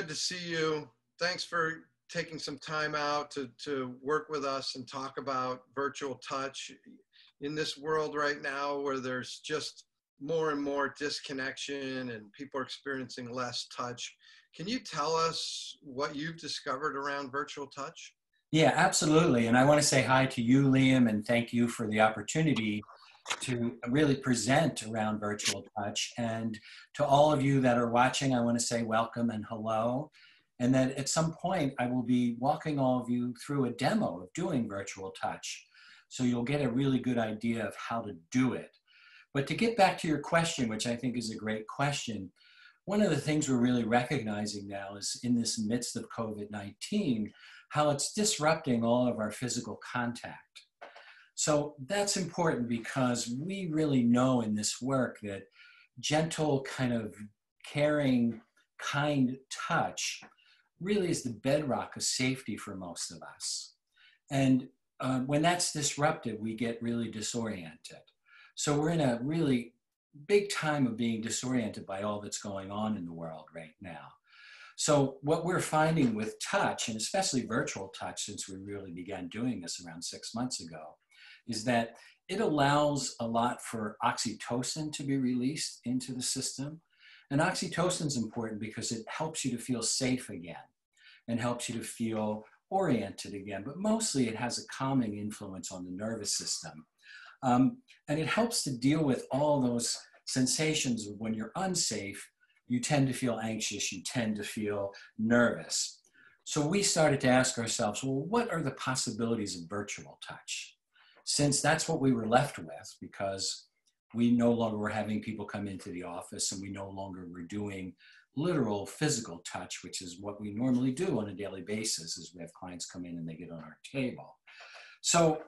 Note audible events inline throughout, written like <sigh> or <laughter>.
good to see you. Thanks for taking some time out to, to work with us and talk about virtual touch in this world right now where there's just more and more disconnection and people are experiencing less touch. Can you tell us what you've discovered around virtual touch? Yeah, absolutely. And I want to say hi to you, Liam, and thank you for the opportunity to really present around virtual touch. And to all of you that are watching, I want to say welcome and hello. And that at some point, I will be walking all of you through a demo of doing virtual touch. So you'll get a really good idea of how to do it. But to get back to your question, which I think is a great question, one of the things we're really recognizing now is in this midst of COVID 19, how it's disrupting all of our physical contact. So that's important because we really know in this work that gentle, kind of caring, kind touch really is the bedrock of safety for most of us. And uh, when that's disrupted, we get really disoriented. So we're in a really big time of being disoriented by all that's going on in the world right now. So what we're finding with touch, and especially virtual touch, since we really began doing this around six months ago, is that it allows a lot for oxytocin to be released into the system. And oxytocin is important because it helps you to feel safe again and helps you to feel oriented again. But mostly it has a calming influence on the nervous system. Um, and it helps to deal with all those sensations of when you're unsafe, you tend to feel anxious, you tend to feel nervous. So we started to ask ourselves, well, what are the possibilities of virtual touch? Since that's what we were left with, because we no longer were having people come into the office and we no longer were doing literal physical touch, which is what we normally do on a daily basis, is we have clients come in and they get on our table. So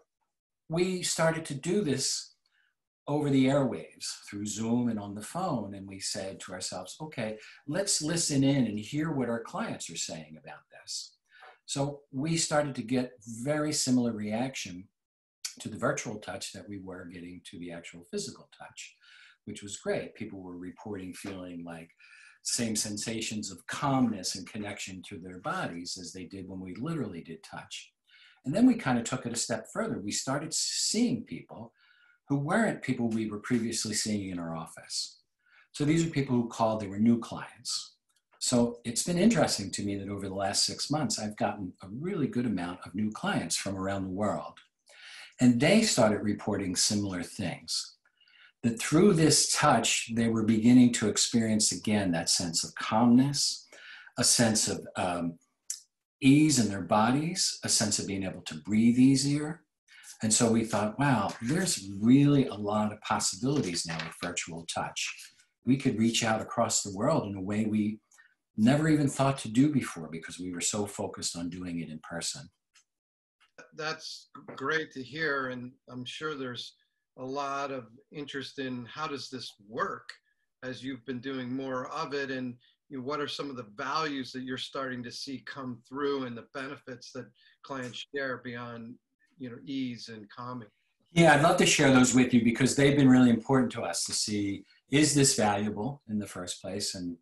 we started to do this over the airwaves through Zoom and on the phone. And we said to ourselves, okay, let's listen in and hear what our clients are saying about this. So we started to get very similar reaction to the virtual touch that we were getting to the actual physical touch, which was great. People were reporting feeling like same sensations of calmness and connection to their bodies as they did when we literally did touch. And then we kind of took it a step further. We started seeing people who weren't people we were previously seeing in our office. So these are people who called, they were new clients. So it's been interesting to me that over the last six months, I've gotten a really good amount of new clients from around the world. And they started reporting similar things. That through this touch, they were beginning to experience again that sense of calmness, a sense of um, ease in their bodies, a sense of being able to breathe easier. And so we thought, wow, there's really a lot of possibilities now with virtual touch. We could reach out across the world in a way we never even thought to do before because we were so focused on doing it in person. That's great to hear. And I'm sure there's a lot of interest in how does this work as you've been doing more of it and you know, what are some of the values that you're starting to see come through and the benefits that clients share beyond you know ease and calming yeah i'd love to share those with you because they've been really important to us to see is this valuable in the first place and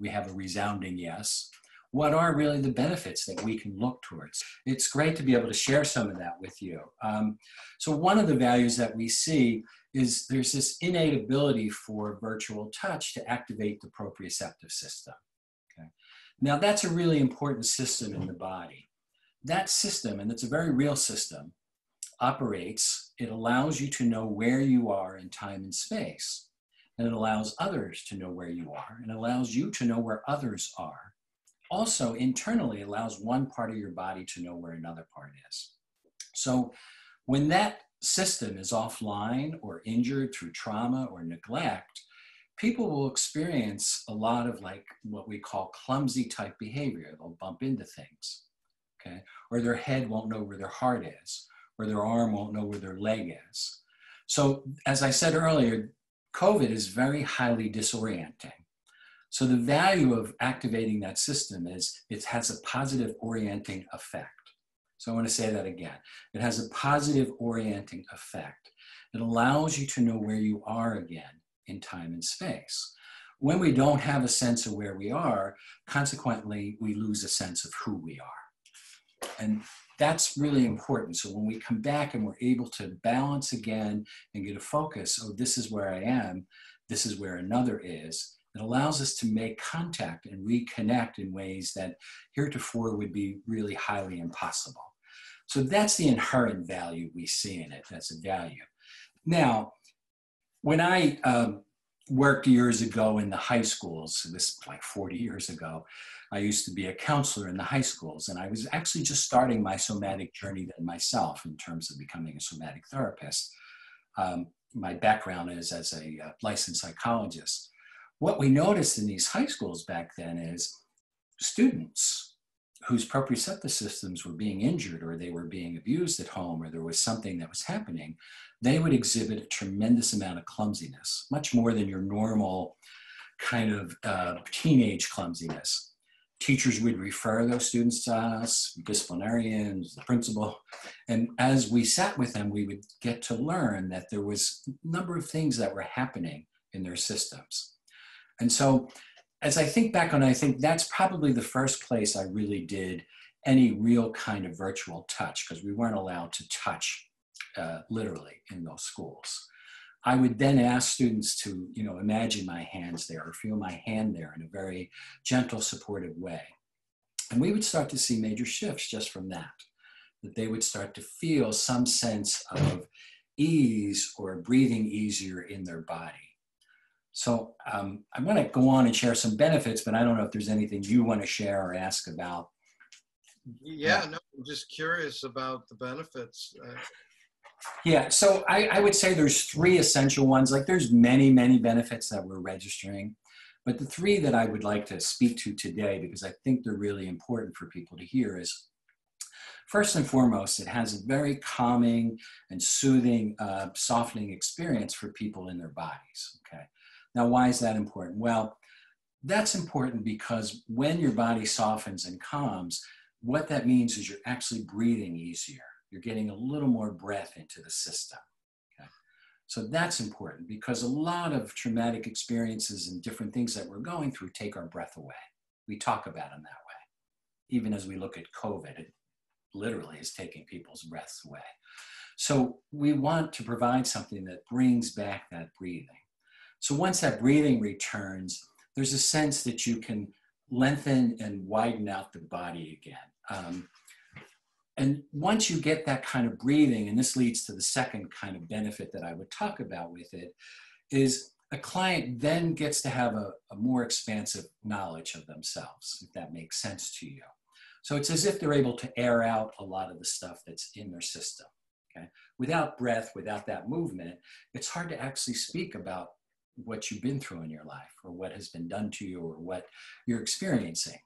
we have a resounding yes what are really the benefits that we can look towards it's great to be able to share some of that with you um, so one of the values that we see is there's this innate ability for virtual touch to activate the proprioceptive system. Okay? Now, that's a really important system in the body. That system, and it's a very real system, operates, it allows you to know where you are in time and space. And it allows others to know where you are, and allows you to know where others are. Also, internally, allows one part of your body to know where another part is. So, when that system is offline or injured through trauma or neglect, people will experience a lot of like what we call clumsy type behavior. They'll bump into things, okay? Or their head won't know where their heart is, or their arm won't know where their leg is. So, as I said earlier, COVID is very highly disorienting. So, the value of activating that system is it has a positive orienting effect. So I want to say that again. It has a positive orienting effect. It allows you to know where you are again in time and space. When we don't have a sense of where we are, consequently, we lose a sense of who we are. And that's really important. So when we come back and we're able to balance again and get a focus, oh, this is where I am, this is where another is, it allows us to make contact and reconnect in ways that heretofore would be really highly impossible. So that's the inherent value we see in it. That's a value. Now, when I um, worked years ago in the high schools, this like 40 years ago, I used to be a counselor in the high schools, and I was actually just starting my somatic journey then myself in terms of becoming a somatic therapist. Um, my background is as a uh, licensed psychologist. What we noticed in these high schools back then is students whose proprioceptive systems were being injured or they were being abused at home or there was something that was happening, they would exhibit a tremendous amount of clumsiness, much more than your normal kind of uh, teenage clumsiness teachers would refer those students to us, disciplinarians, the principal. And as we sat with them, we would get to learn that there was a number of things that were happening in their systems. And so as I think back on it, I think that's probably the first place I really did any real kind of virtual touch because we weren't allowed to touch uh, literally in those schools. I would then ask students to, you know, imagine my hands there or feel my hand there in a very gentle, supportive way. And we would start to see major shifts just from that, that they would start to feel some sense of ease or breathing easier in their body. So um, I'm going to go on and share some benefits, but I don't know if there's anything you want to share or ask about. Yeah, no, I'm just curious about the benefits. Uh, yeah, so I, I would say there's three essential ones. Like there's many, many benefits that we're registering, but the three that I would like to speak to today, because I think they're really important for people to hear, is first and foremost, it has a very calming and soothing, uh, softening experience for people in their bodies. Okay, now why is that important? Well, that's important because when your body softens and calms, what that means is you're actually breathing easier you're getting a little more breath into the system. Okay? So that's important because a lot of traumatic experiences and different things that we're going through take our breath away. We talk about them that way. Even as we look at COVID, it literally is taking people's breaths away. So we want to provide something that brings back that breathing. So once that breathing returns, there's a sense that you can lengthen and widen out the body again. Um, and once you get that kind of breathing, and this leads to the second kind of benefit that I would talk about with it, is a client then gets to have a, a more expansive knowledge of themselves, if that makes sense to you. So it's as if they're able to air out a lot of the stuff that's in their system. Okay? Without breath, without that movement, it's hard to actually speak about what you've been through in your life or what has been done to you or what you're experiencing.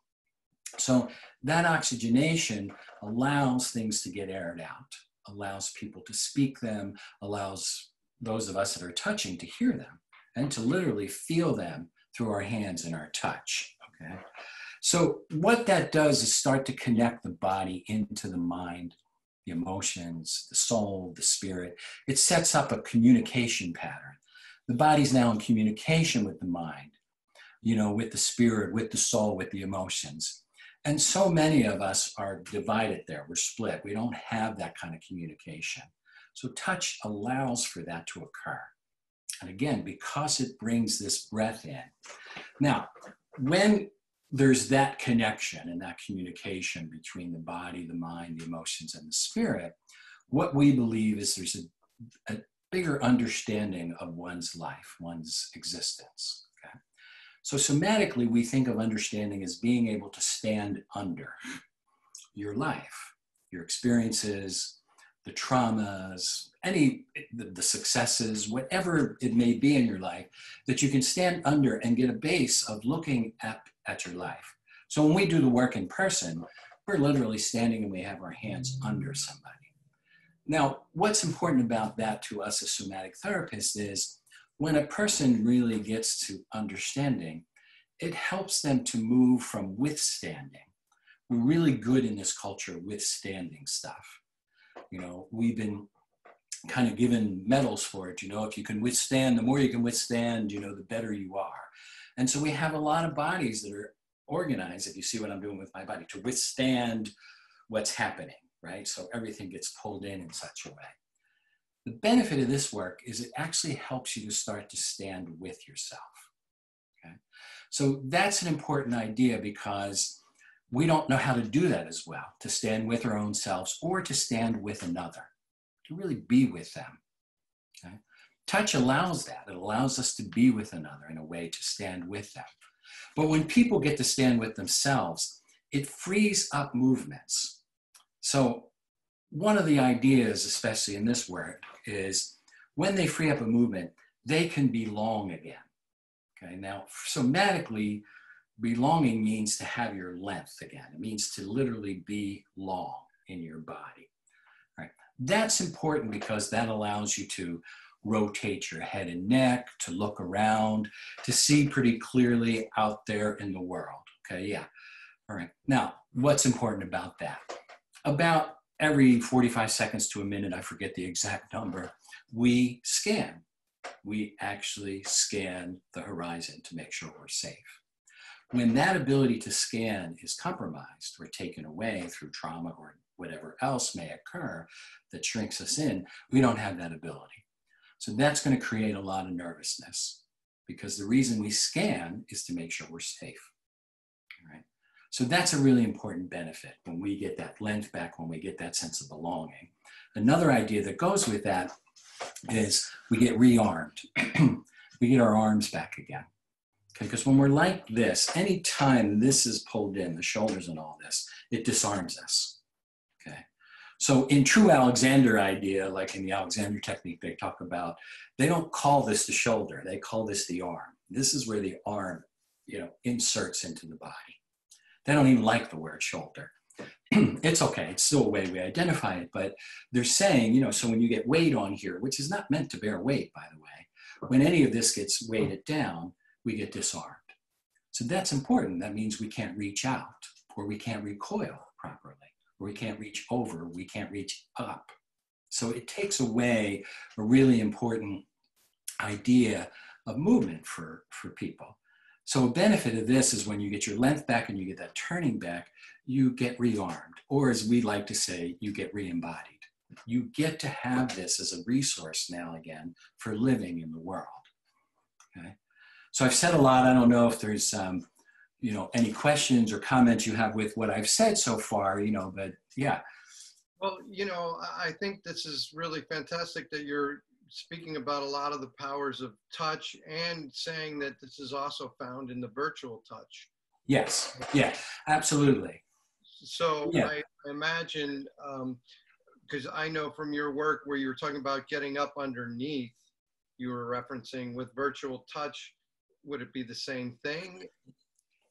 So that oxygenation allows things to get aired out, allows people to speak them, allows those of us that are touching to hear them and to literally feel them through our hands and our touch. Okay. So what that does is start to connect the body into the mind, the emotions, the soul, the spirit. It sets up a communication pattern. The body's now in communication with the mind, you know, with the spirit, with the soul, with the emotions. And so many of us are divided there. We're split. We don't have that kind of communication. So touch allows for that to occur. And again, because it brings this breath in. Now, when there's that connection and that communication between the body, the mind, the emotions, and the spirit, what we believe is there's a, a bigger understanding of one's life, one's existence. So somatically, we think of understanding as being able to stand under your life, your experiences, the traumas, any the, the, successes, whatever it may be in your life, that you can stand under and get a base of looking at, at your life. So when we do the work in person, we're literally standing and we have our hands under somebody. Now, what's important about that to us as somatic therapists is when a person really gets to understanding, it helps them to move from withstanding. We're really good in this culture withstanding stuff. You know, we've been kind of given medals for it. You know, if you can withstand, the more you can withstand, you know, the better you are. And so we have a lot of bodies that are organized, if you see what I'm doing with my body, to withstand what's happening, right? So everything gets pulled in in such a way. The benefit of this work is it actually helps you to start to stand with yourself. Okay? So that's an important idea because we don't know how to do that as well, to stand with our own selves or to stand with another, to really be with them. Okay? Touch allows that. It allows us to be with another in a way to stand with them. But when people get to stand with themselves, it frees up movements. So, one of the ideas, especially in this work, is when they free up a movement, they can belong again. Okay, now, somatically, belonging means to have your length again. It means to literally be long in your body. Right? That's important because that allows you to rotate your head and neck, to look around, to see pretty clearly out there in the world. Okay, yeah. All right. Now, what's important about that? About every 45 seconds to a minute, I forget the exact number, we scan. We actually scan the horizon to make sure we're safe. When that ability to scan is compromised or taken away through trauma or whatever else may occur that shrinks us in, we don't have that ability. So that's going to create a lot of nervousness because the reason we scan is to make sure we're safe. So that's a really important benefit when we get that length back, when we get that sense of belonging. Another idea that goes with that is we get rearmed. <clears throat> we get our arms back again. Okay, because when we're like this, anytime this is pulled in, the shoulders and all this, it disarms us. Okay. So in true Alexander idea, like in the Alexander technique they talk about, they don't call this the shoulder, they call this the arm. This is where the arm, you know, inserts into the body. They don't even like the word shoulder. <clears throat> it's okay, it's still a way we identify it, but they're saying, you know, so when you get weight on here, which is not meant to bear weight, by the way, when any of this gets weighted down, we get disarmed. So that's important. That means we can't reach out or we can't recoil properly or we can't reach over, we can't reach up. So it takes away a really important idea of movement for, for people. So a benefit of this is when you get your length back and you get that turning back, you get rearmed, or as we like to say, you get re-embodied. You get to have this as a resource now again for living in the world. Okay. So I've said a lot. I don't know if there's um, you know any questions or comments you have with what I've said so far. You know, but yeah. Well, you know, I think this is really fantastic that you're speaking about a lot of the powers of touch and saying that this is also found in the virtual touch. Yes. Yeah. Absolutely. So yeah. I imagine because um, I know from your work where you were talking about getting up underneath, you were referencing with virtual touch. Would it be the same thing?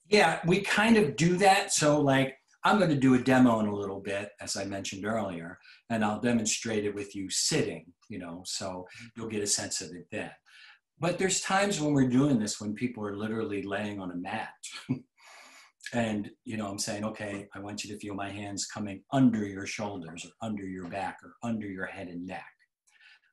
Yeah, we kind of do that. So, like, I'm going to do a demo in a little bit, as I mentioned earlier, and I'll demonstrate it with you sitting, you know, so you'll get a sense of it then. But there's times when we're doing this when people are literally laying on a mat. <laughs> and, you know, I'm saying, okay, I want you to feel my hands coming under your shoulders or under your back or under your head and neck.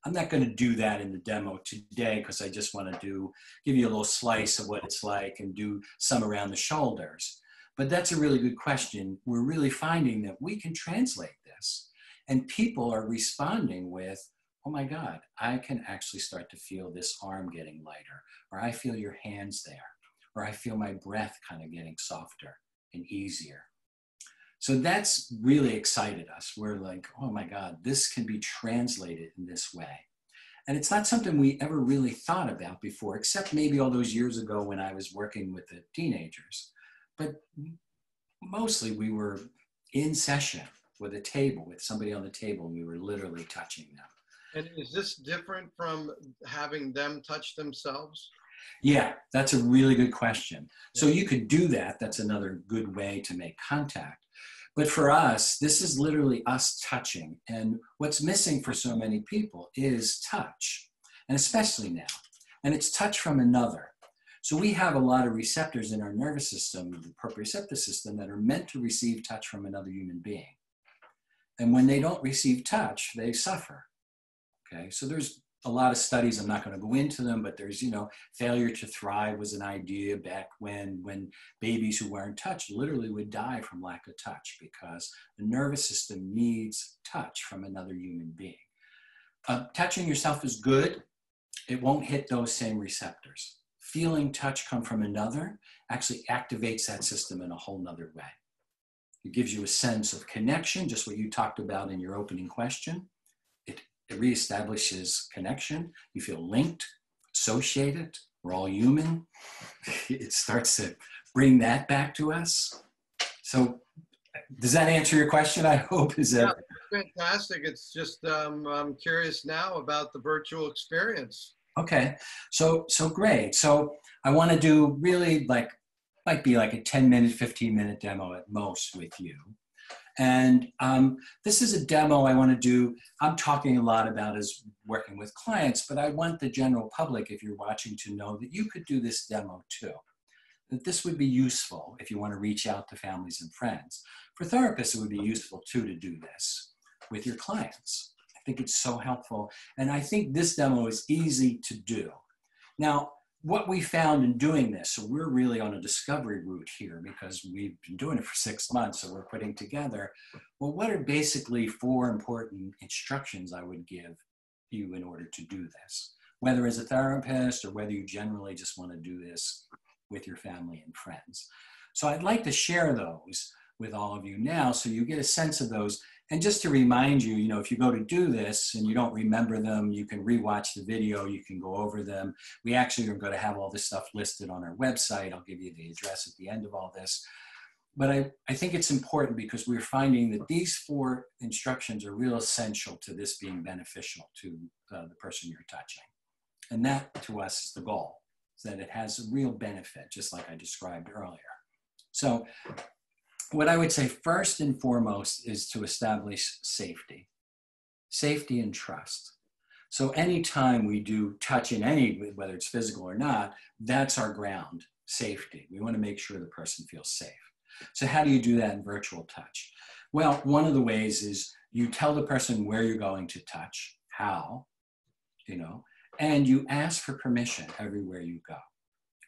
I'm not going to do that in the demo today because I just want to do give you a little slice of what it's like and do some around the shoulders. But that's a really good question. We're really finding that we can translate this, and people are responding with, "Oh my God, I can actually start to feel this arm getting lighter, or I feel your hands there, or I feel my breath kind of getting softer and easier." So that's really excited us. We're like, oh my God, this can be translated in this way. And it's not something we ever really thought about before, except maybe all those years ago when I was working with the teenagers. But mostly we were in session with a table, with somebody on the table, and we were literally touching them. And is this different from having them touch themselves? Yeah, that's a really good question. So you could do that. That's another good way to make contact. But for us, this is literally us touching. And what's missing for so many people is touch, and especially now. And it's touch from another. So we have a lot of receptors in our nervous system, the proprioceptive system, that are meant to receive touch from another human being. And when they don't receive touch, they suffer. Okay, so there's a lot of studies i'm not going to go into them but there's you know failure to thrive was an idea back when when babies who weren't touched literally would die from lack of touch because the nervous system needs touch from another human being uh, touching yourself is good it won't hit those same receptors feeling touch come from another actually activates that system in a whole nother way it gives you a sense of connection just what you talked about in your opening question it reestablishes connection. You feel linked, associated. We're all human. <laughs> It starts to bring that back to us. So, does that answer your question? I hope is that yeah, fantastic. It's just um, I'm curious now about the virtual experience. Okay, so so great. So I want to do really like might be like a 10 minute, 15 minute demo at most with you. And um, this is a demo I want to do. I'm talking a lot about is working with clients, but I want the general public, if you're watching, to know that you could do this demo too. That this would be useful if you want to reach out to families and friends. For therapists, it would be useful too to do this with your clients. I think it's so helpful. And I think this demo is easy to do. Now, what we found in doing this, so we're really on a discovery route here because we've been doing it for six months, so we're putting together, well, what are basically four important instructions I would give you in order to do this? Whether as a therapist or whether you generally just want to do this with your family and friends. So I'd like to share those with all of you now so you get a sense of those and just to remind you, you know, if you go to do this and you don't remember them, you can rewatch the video, you can go over them. We actually are going to have all this stuff listed on our website. I'll give you the address at the end of all this. But I, I think it's important because we're finding that these four instructions are real essential to this being beneficial to uh, the person you're touching. And that to us is the goal, is that it has a real benefit, just like I described earlier. So what I would say first and foremost is to establish safety, safety and trust. So anytime we do touch in any, whether it's physical or not, that's our ground, safety. We want to make sure the person feels safe. So how do you do that in virtual touch? Well, one of the ways is you tell the person where you're going to touch, how, you know, and you ask for permission everywhere you go.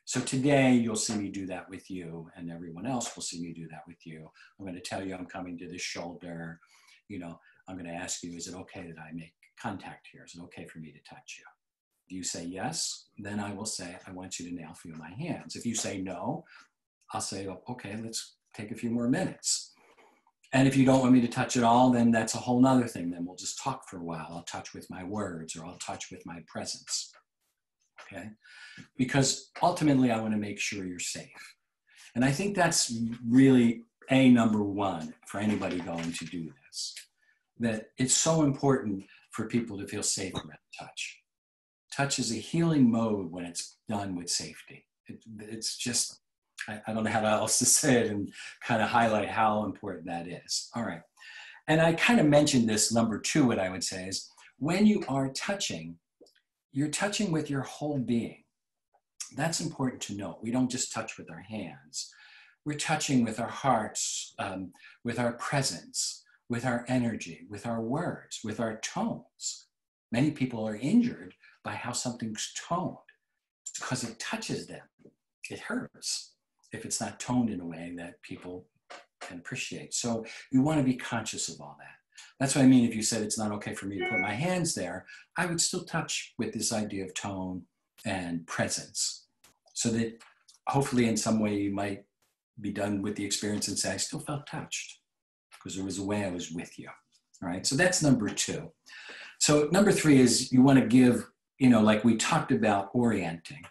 So today you'll see me do that with you and everyone else will see me do that with you. I'm going to tell you I'm coming to this shoulder. You know, I'm going to ask you, is it okay that I make contact here? Is it okay for me to touch you? If you say yes, then I will say, I want you to now feel my hands. If you say no, I'll say, oh, okay, let's take a few more minutes. And if you don't want me to touch at all, then that's a whole nother thing. Then we'll just talk for a while. I'll touch with my words or I'll touch with my presence okay? Because ultimately, I want to make sure you're safe. And I think that's really a number one for anybody going to do this. That it's so important for people to feel safe around touch. Touch is a healing mode when it's done with safety. It, it's just, I, I don't know how else to say it and kind of highlight how important that is. All right. And I kind of mentioned this number two, what I would say is when you are touching, you're touching with your whole being. That's important to note. We don't just touch with our hands. We're touching with our hearts, um, with our presence, with our energy, with our words, with our tones. Many people are injured by how something's toned because it touches them. It hurts if it's not toned in a way that people can appreciate. So you want to be conscious of all that. That's what I mean. If you said it's not okay for me to put my hands there, I would still touch with this idea of tone and presence. So that hopefully, in some way, you might be done with the experience and say, I still felt touched because there was a way I was with you. All right. So that's number two. So, number three is you want to give, you know, like we talked about orienting.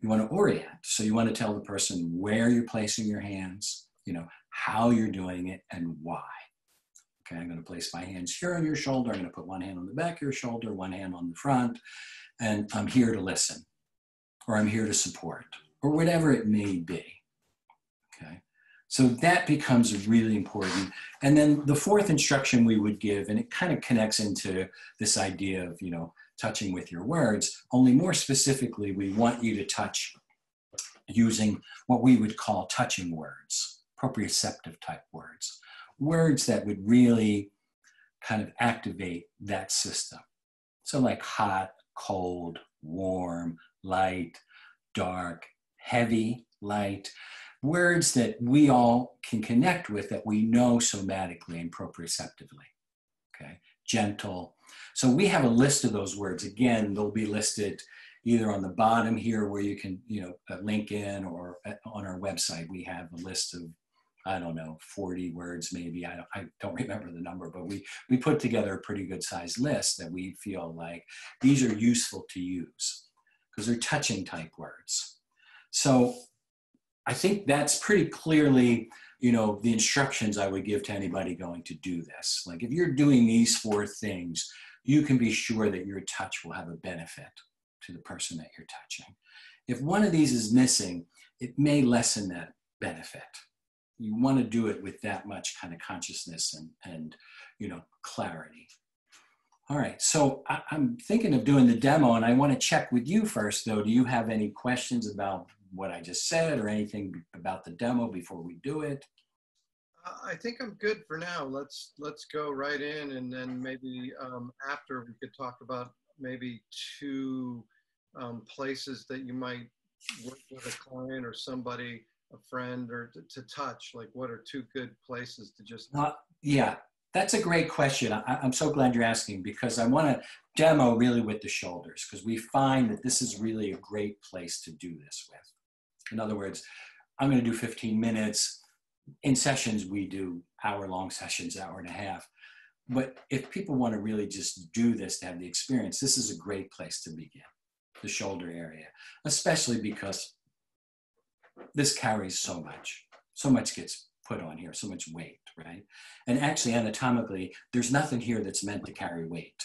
You want to orient. So, you want to tell the person where you're placing your hands, you know, how you're doing it, and why. Okay, I'm going to place my hands here on your shoulder. I'm going to put one hand on the back of your shoulder, one hand on the front, and I'm here to listen, or I'm here to support, or whatever it may be. Okay, so that becomes really important. And then the fourth instruction we would give, and it kind of connects into this idea of, you know, touching with your words, only more specifically, we want you to touch using what we would call touching words, proprioceptive type words words that would really kind of activate that system. So, like hot, cold, warm, light, dark, heavy, light, words that we all can connect with that we know somatically and proprioceptively. Okay, gentle. So we have a list of those words. Again, they'll be listed either on the bottom here where you can, you know, uh, link in or uh, on our website. We have a list of I don't know, 40 words maybe. I don't, I don't <laughs> remember the number, but we, we put together a pretty good sized list that we feel like these are useful to use because they're touching type words. So I think that's pretty clearly, you know, the instructions I would give to anybody going to do this. Like if you're doing these four things, you can be sure that your touch will have a benefit to the person that you're touching. If one of these is missing, it may lessen that benefit you want to do it with that much kind of consciousness and, and you know, clarity. All right, so I, am thinking of doing the demo and I want to check with you first though. Do you have any questions about what I just said or anything about the demo before we do it? I think I'm good for now. Let's let's go right in, and then maybe um, after we could talk about maybe two um, places that you might work with a client or somebody a friend or to, to touch? Like, what are two good places to just? Uh, yeah, that's a great question. I, am so glad you're asking because I want to demo really with the shoulders because we find that this is really a great place to do this with. In other words, I'm going to do 15 minutes. In sessions, we do hour long sessions, hour and a half. But if people want to really just do this to have the experience, this is a great place to begin, the shoulder area, especially because this carries so much. So much gets put on here, so much weight, right? And actually, anatomically, there's nothing here that's meant to carry weight.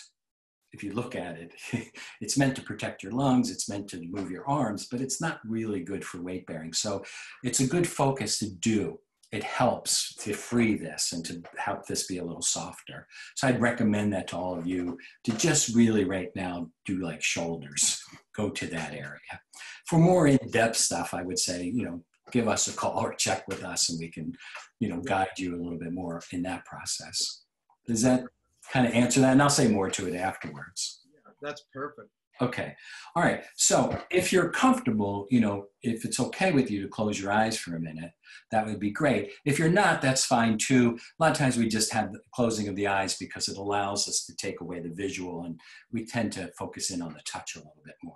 If you look at it, <laughs> it's meant to protect your lungs, it's meant to move your arms, but it's not really good for weight bearing. So it's a good focus to do. It helps to free this and to help this be a little softer. So I'd recommend that to all of you to just really right now do like shoulders, go to that area for more in-depth stuff, I would say, you know, give us a call or check with us and we can, you know, guide you a little bit more in that process. Does that kind of answer that? And I'll say more to it afterwards. Yeah, that's perfect. Okay. All right. So if you're comfortable, you know, if it's okay with you to close your eyes for a minute, that would be great. If you're not, that's fine too. A lot of times we just have the closing of the eyes because it allows us to take away the visual and we tend to focus in on the touch a little bit more.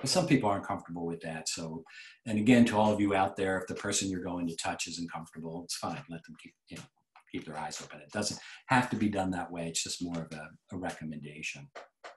But some people aren't comfortable with that. So, and again, to all of you out there, if the person you're going to touch isn't comfortable, it's fine. Let them keep, you know, keep their eyes open. It doesn't have to be done that way. It's just more of a, a recommendation.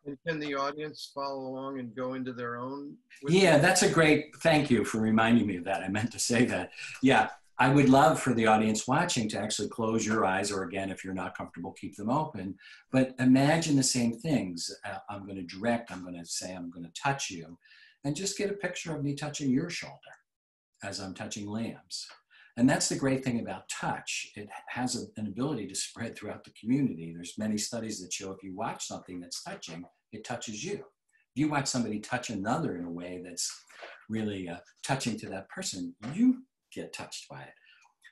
And can the audience follow along and go into their own? Yeah, that's a great, thank you for reminding me of that. I meant to say that. Yeah, I would love for the audience watching to actually close your eyes, or again, if you're not comfortable, keep them open. But imagine the same things. Uh, I'm going to direct, I'm going to say, I'm going to touch you, and just get a picture of me touching your shoulder as I'm touching Liam's. And that's the great thing about touch. It has a, an ability to spread throughout the community. There's many studies that show if you watch something that's touching, it touches you. If you watch somebody touch another in a way that's really uh, touching to that person, you get touched by it.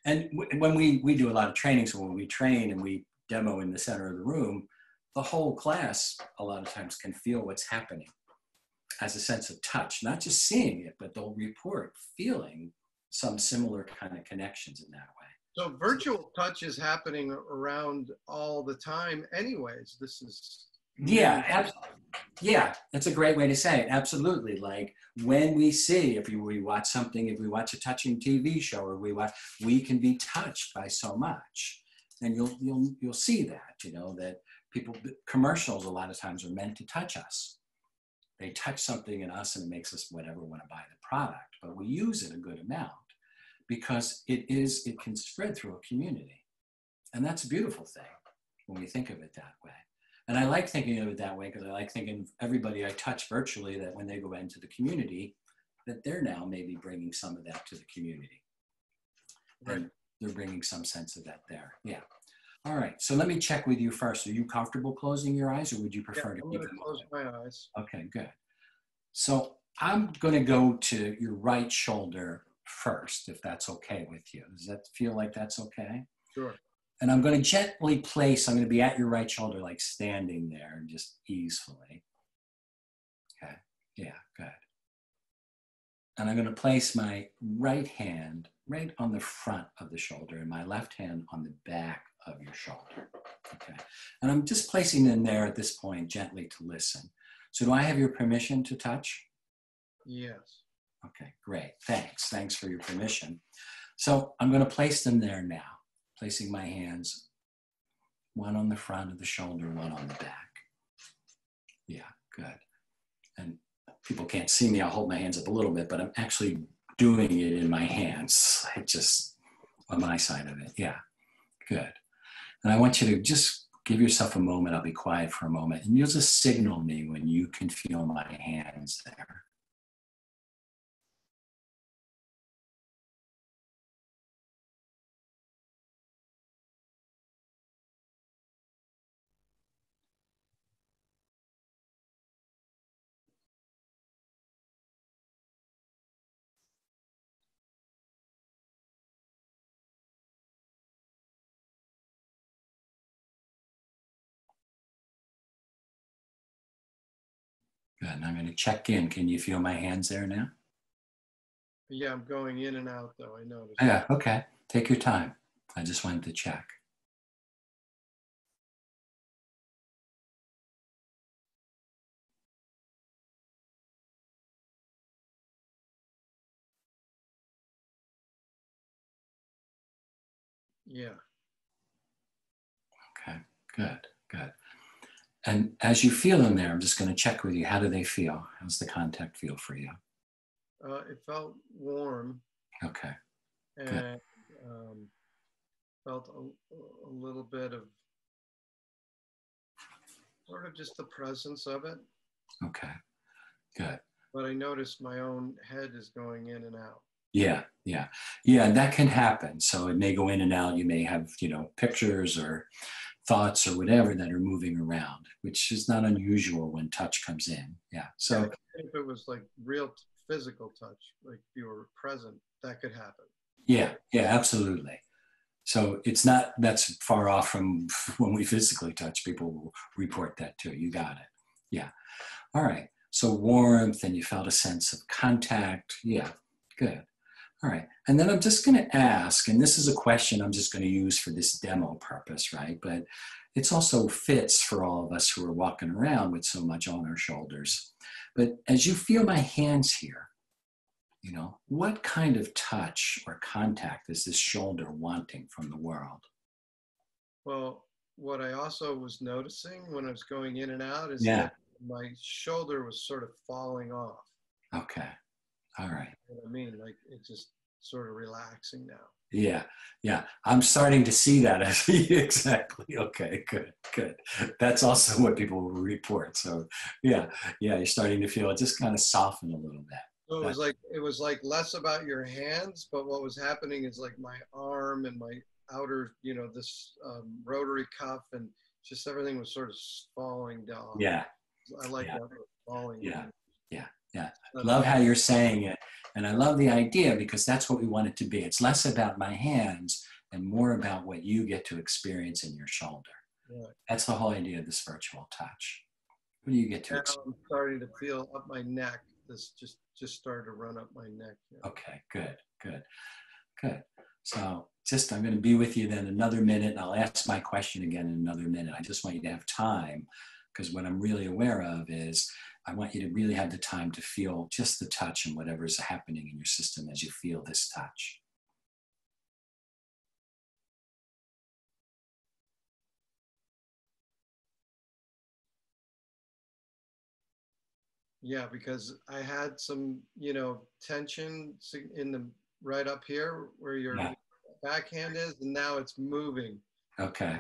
And w- when we, we do a lot of training, so when we train and we demo in the center of the room, the whole class a lot of times can feel what's happening as a sense of touch, not just seeing it, but they'll report feeling some similar kind of connections in that way. So virtual touch is happening around all the time anyways. This is yeah, ab- yeah, that's a great way to say it. Absolutely. Like when we see, if we watch something, if we watch a touching TV show, or we watch, we can be touched by so much, and you'll you'll you'll see that. You know that people commercials a lot of times are meant to touch us. They touch something in us, and it makes us whatever want to buy the product. But we use it a good amount because it is it can spread through a community, and that's a beautiful thing when we think of it that way. And I like thinking of it that way because I like thinking everybody I touch virtually that when they go into the community, that they're now maybe bringing some of that to the community. Right. And they're bringing some sense of that there. Yeah. All right. So let me check with you first. Are you comfortable closing your eyes or would you prefer yeah, to keep them close my eyes? Okay, good. So I'm going to go to your right shoulder first, if that's okay with you. Does that feel like that's okay? Sure. And I'm going to gently place, I'm going to be at your right shoulder, like standing there, just easefully. Okay. Yeah, good. And I'm going to place my right hand right on the front of the shoulder and my left hand on the back of your shoulder. Okay. And I'm just placing them there at this point gently to listen. So do I have your permission to touch? Yes. Okay, great. Thanks. Thanks for your permission. So I'm going to place them there now, placing my hands one on the front of the shoulder, one on the back. Yeah, good. And people can't see me. I'll hold my hands up a little bit, but I'm actually doing it in my hands. <laughs> I just on my side of it. Yeah, good. And I want you to just give yourself a moment. I'll be quiet for a moment, and you'll just signal me when you can feel my hands there. And I'm going to check in. Can you feel my hands there now? Yeah, I'm going in and out though. I noticed. Yeah, okay. Take your time. I just wanted to check. Yeah. Okay, good. And as you feel them there, I'm just going to check with you. How do they feel? How's the contact feel for you? Uh, it felt warm Okay, and um, felt a, a little bit of sort of just the presence of it. okay, good. But I noticed my own head is going in and out. Yeah, yeah, yeah. And that can happen. So it may go in and out. You may have, you know, pictures or thoughts or whatever that are moving around, which is not unusual when touch comes in. Yeah. So if it was like real physical touch, like you were present, that could happen. Yeah, yeah, absolutely. So it's not that's far off from <laughs> when we physically touch. People will report that too. You got it. Yeah. All right. So warmth, and you felt a sense of contact. Yeah, good. All right. And then I'm just going to ask, and this is a question I'm just going to use for this demo purpose, right? But it's also fits for all of us who are walking around with so much on our shoulders. But as you feel my hands here, you know, what kind of touch or contact is this shoulder wanting from the world? Well, what I also was noticing when I was going in and out is Yeah. that my shoulder was sort of falling off. Okay. All right. You know I mean? Like it's just sort of relaxing now. Yeah, yeah. I'm starting to see that as <laughs> exactly. Okay, good, good. That's also what people report. So, yeah, yeah. You're starting to feel it just kind of soften a little bit. So it was like it was like less about your hands, but what was happening is like my arm and my outer, you know, this um, rotary cuff and just everything was sort of falling down. Yeah, I like Yeah. that falling. Yeah. down. Yeah. Yeah. Uh, love how you're saying it, and I love the idea because that's what we want it to be. It's less about my hands and more about what you get to experience in your shoulder. Right. That's the whole idea of this virtual touch. What do you get to Now experience? I'm starting to feel up my neck. This just just started to run up my neck. here. Okay, good, good, good. So just I'm going to be with you then another minute, and I'll ask my question again in another minute. I just want you to have time because what I'm really aware of is I want you to really have the time to feel just the touch and whatever is happening in your system as you feel this touch. Yeah, because I had some, you know, tension in the right up here where your Yeah. backhand is, and now it's moving. Okay,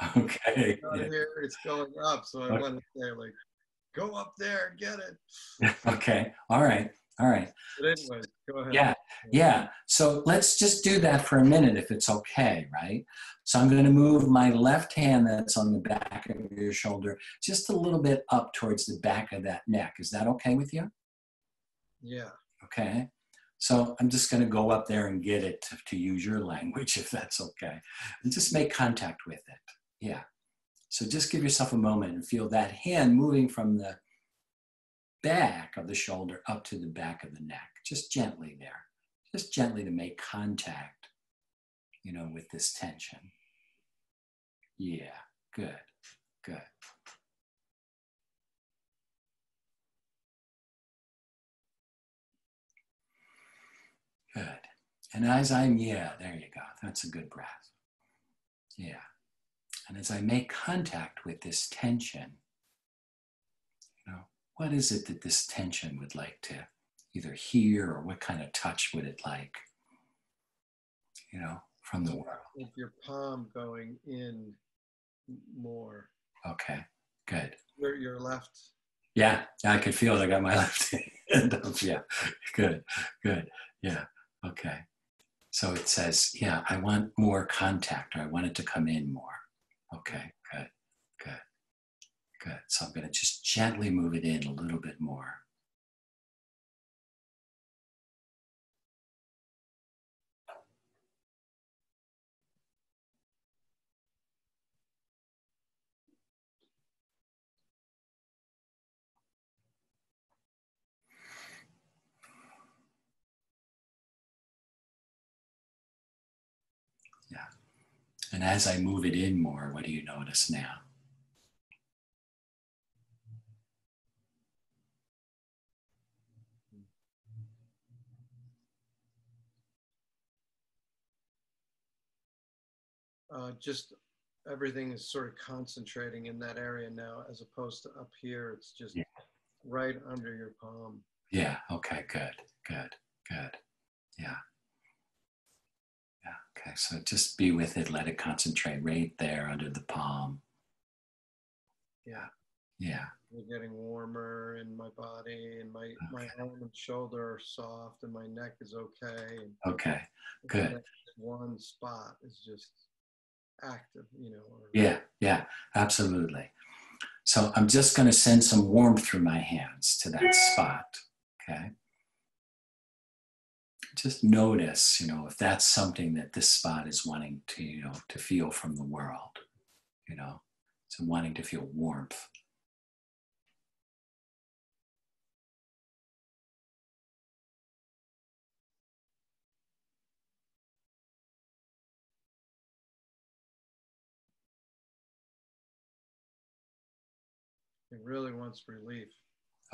<laughs> <laughs> okay, yeah. here, it's going up. So I Okay. want to say, like, go up there and get it. <laughs> okay. All right, all right. But anyways, go ahead. Yeah, yeah. So let's just do that for a minute if it's okay, right? So I'm going to move my left hand that's on the back of your shoulder just a little bit up towards the back of that neck. Is that okay with you? Yeah. Okay. So I'm just going to go up there and get it to, to use your language <laughs> if that's okay. And just make contact with it. Yeah. So just give yourself a moment and feel that hand moving from the back of the shoulder up to the back of the neck, just gently there, just gently to make contact, you know, with this tension. Yeah, good, good. Good. And as I'm, yeah, there you go. That's a good breath. Yeah. And as I make contact with this tension, you know, what is it that this tension would like to either hear or what kind of touch would it like, you know, from the world? With your palm going in more. Okay, good. Your, your left. Yeah, I could feel it. I got my <laughs> left hand up. Yeah, good, good. Yeah, okay. So it says, yeah, I want more contact or I want it to come in more. Okay, good, good, good. So I'm going to just gently move it in a little bit more. And as I move it in more, what do you notice now? Uh, just everything is sort of concentrating in that area now, as opposed to up here. It's just yeah. right under your palm. Yeah. Okay. Good. Good. Good. Yeah. Okay, so just be with it, let it concentrate right there under the palm. Yeah. Yeah. We're getting warmer in my body and my, okay. my arm and shoulder are soft and my neck is okay. Okay, good. One spot is just active, you know. Or, yeah, yeah, absolutely. So I'm just going to send some warmth through my hands to that spot. Okay just notice, you know, if that's something that this spot is wanting to, you know, to feel from the world, you know, so wanting to feel warmth. It really wants relief.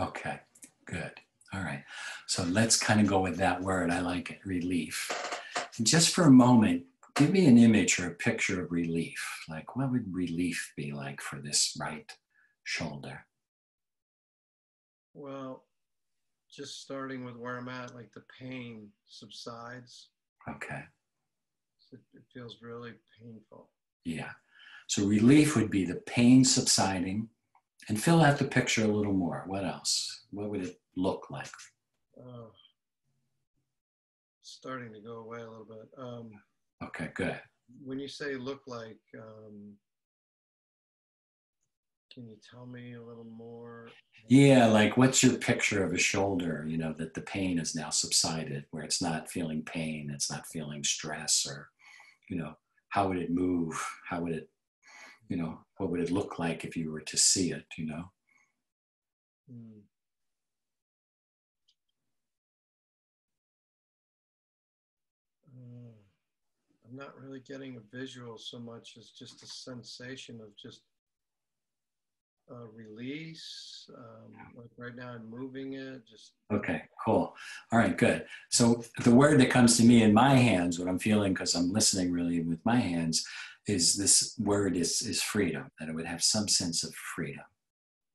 Okay, good. All right. So let's kind of go with that word. I like it, relief. And just for a moment, give me an image or a picture of relief. Like, what would relief be like for this right shoulder? Well, just starting with where I'm at, like the pain subsides. Okay. It, it feels really painful. Yeah. So relief would be the pain subsiding. And fill out the picture a little more. What else? What would it look like? Uh, starting to go away a little bit. Um, okay, good. When you say look like, um, can you tell me a little more? Yeah, like what's your picture of a shoulder, you know, that the pain has now subsided, where it's not feeling pain, it's not feeling stress, or, you know, how would it move? How would it, you know, what would it look like if you were to see it, you know? Mm. I'm not really getting a visual so much as just a sensation of just a release. Um, like right now, I'm moving it. Just okay, cool. All right, good. So the word that comes to me in my hands, what I'm feeling because I'm listening really with my hands, is this word is is freedom. That it would have some sense of freedom.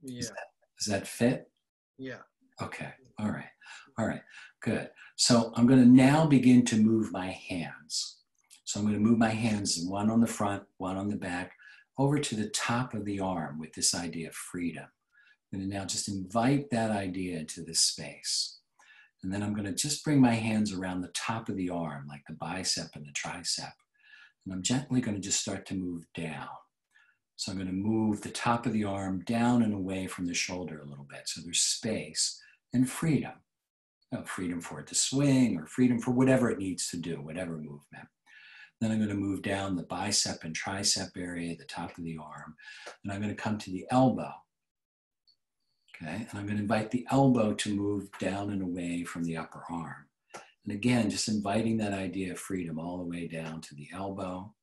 Yeah. Does that, does that fit? Yeah. Okay. All right. All right. Good. So I'm going to now begin to move my hands. So I'm going to move my hands, one on the front, one on the back, over to the top of the arm with this idea of freedom. I'm going to now just invite that idea into this space. And then I'm going to just bring my hands around the top of the arm, like the bicep and the tricep. And I'm gently going to just start to move down. So I'm going to move the top of the arm down and away from the shoulder a little bit. So there's space and freedom. You know, freedom for it to swing or freedom for whatever it needs to do, whatever movement. Then I'm going to move down the bicep and tricep area, the top of the arm. And I'm going to come to the elbow. Okay, and I'm going to invite the elbow to move down and away from the upper arm. And again, just inviting that idea of freedom all the way down to the elbow.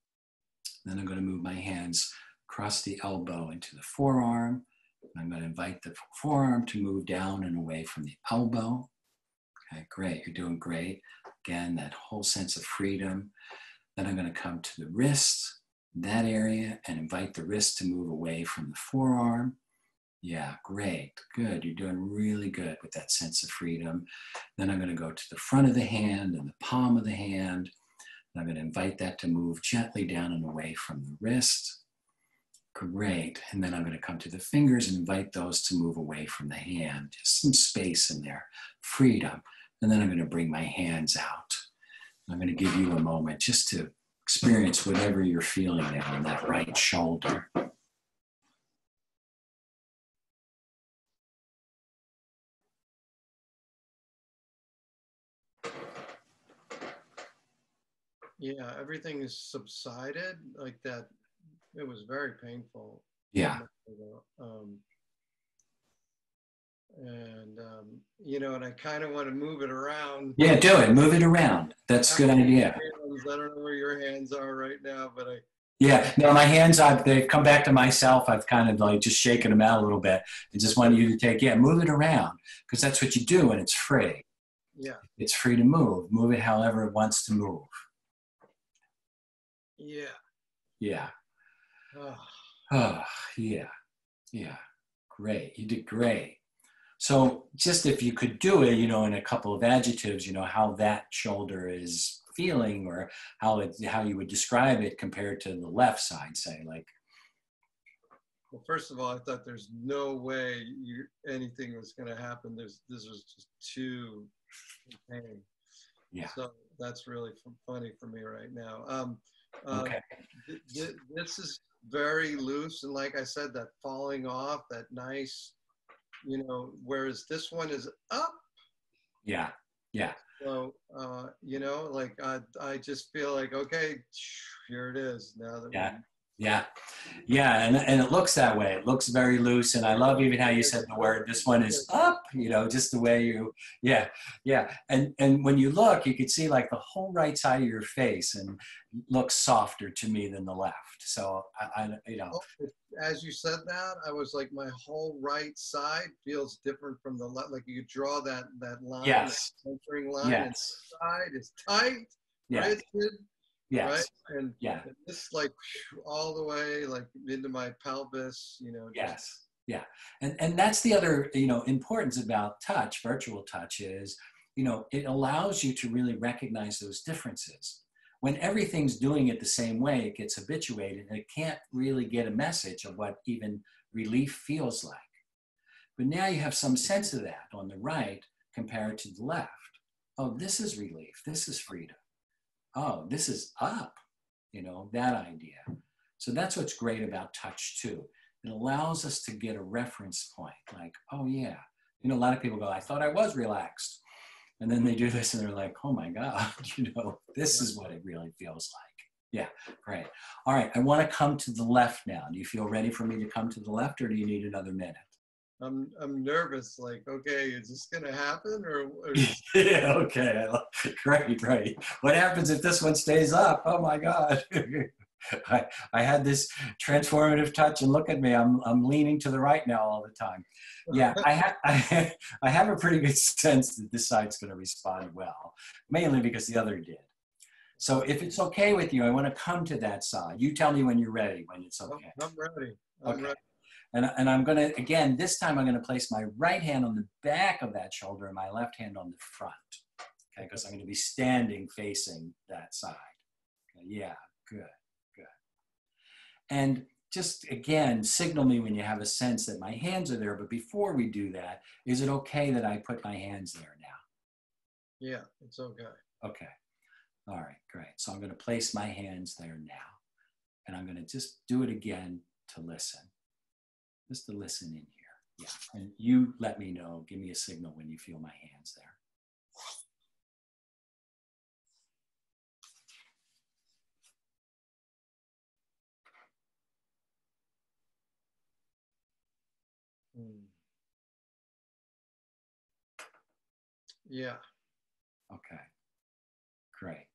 Then I'm going to move my hands across the elbow into the forearm. I'm going to invite the forearm to move down and away from the elbow. Okay, great. You're doing great. Again, that whole sense of freedom. Then I'm going to come to the wrist, that area, and invite the wrist to move away from the forearm. Yeah, great. Good. You're doing really good with that sense of freedom. Then I'm going to go to the front of the hand and the palm of the hand. I'm going to invite that to move gently down and away from the wrist. Great. And then I'm going to come to the fingers and invite those to move away from the hand. Just some space in there, freedom. And then I'm going to bring my hands out. I'm going to give you a moment just to experience whatever you're feeling there on that right shoulder. Yeah, everything is subsided like that. It was very painful. Yeah. Um, and um, you know, and I kind of want to move it around. Yeah, do it. Move it around. That's a good idea. Hands, I don't know where your hands are right now, but I. Yeah, no, my hands, I've, they've come back to myself. I've kind of like just shaken them out a little bit. I just want you to take, yeah, move it around because that's what you do and it's free. Yeah. It's free to move. Move it however it wants to move. Yeah. Yeah. Oh. Oh, yeah. Yeah. Great. You did great. So just if you could do it, you know, in a couple of adjectives, you know, how that shoulder is feeling or how it how you would describe it compared to the left side, say, like well, first of all, I thought there's no way you, anything was going to happen. There's this was just too pain. Yeah. So that's really funny for me right now. Um, uh, okay. Th- th- this is very loose, and like I said, that falling off, that nice, you know. Whereas this one is up. Yeah. Yeah. So uh, you know, like I, I just feel like okay, here it is. Now that yeah. Yeah, yeah, and, and it looks that way. It looks very loose, and I love even how you said the word. This one is up, you know, just the way you, yeah, yeah. And and when you look, you can see like the whole right side of your face, and looks softer to me than the left. So I, I you know. As you said that, I was like, my whole right side feels different from the left. Like you draw that that line, yes, that centering line. Yes, side is tight. Yeah. Yes. Right? And, yeah. And this like all the way like into my pelvis, you know. Yes. Yeah. And and that's the other, you know, importance about touch, virtual touch is, you know, it allows you to really recognize those differences. When everything's doing it the same way, it gets habituated and it can't really get a message of what even relief feels like. But now you have some sense of that on the right compared to the left. Oh, this is relief. This is freedom oh, this is up, you know, that idea. So that's what's great about touch too. It allows us to get a reference point like, oh, yeah. You know, a lot of people go, I thought I was relaxed. And then they do this and they're like, oh my God, <laughs> you know, this is what it really feels like. Yeah, great. All right, I want to come to the left now. Do you feel ready for me to come to the left or do you need another minute? I'm I'm nervous. Like, okay, is this gonna happen or? or... <laughs> yeah. Okay. <laughs> Great. Great. What happens if this one stays up? Oh my God. <laughs> I, I had this transformative touch and look at me I'm, I'm leaning to the right now all the time yeah I, ha- I, I have a pretty good sense that this side's going to respond well mainly because the other did so if it's okay with you I want to come to that side you tell me when you're ready when it's oh, okay I'm ready I'm okay. ready and, and I'm going to, again, this time I'm going to place my right hand on the back of that shoulder and my left hand on the front. Okay, because I'm going to be standing facing that side. Okay, yeah, good, good. And just again, signal me when you have a sense that my hands are there. But before we do that, is it okay that I put my hands there now? Yeah, it's okay. Okay. All right, great. So I'm going to place my hands there now. And I'm going to just do it again to listen just to listen in here. Yeah. And you let me know, give me a signal when you feel my hands there. Hmm. Yeah. Okay. Great.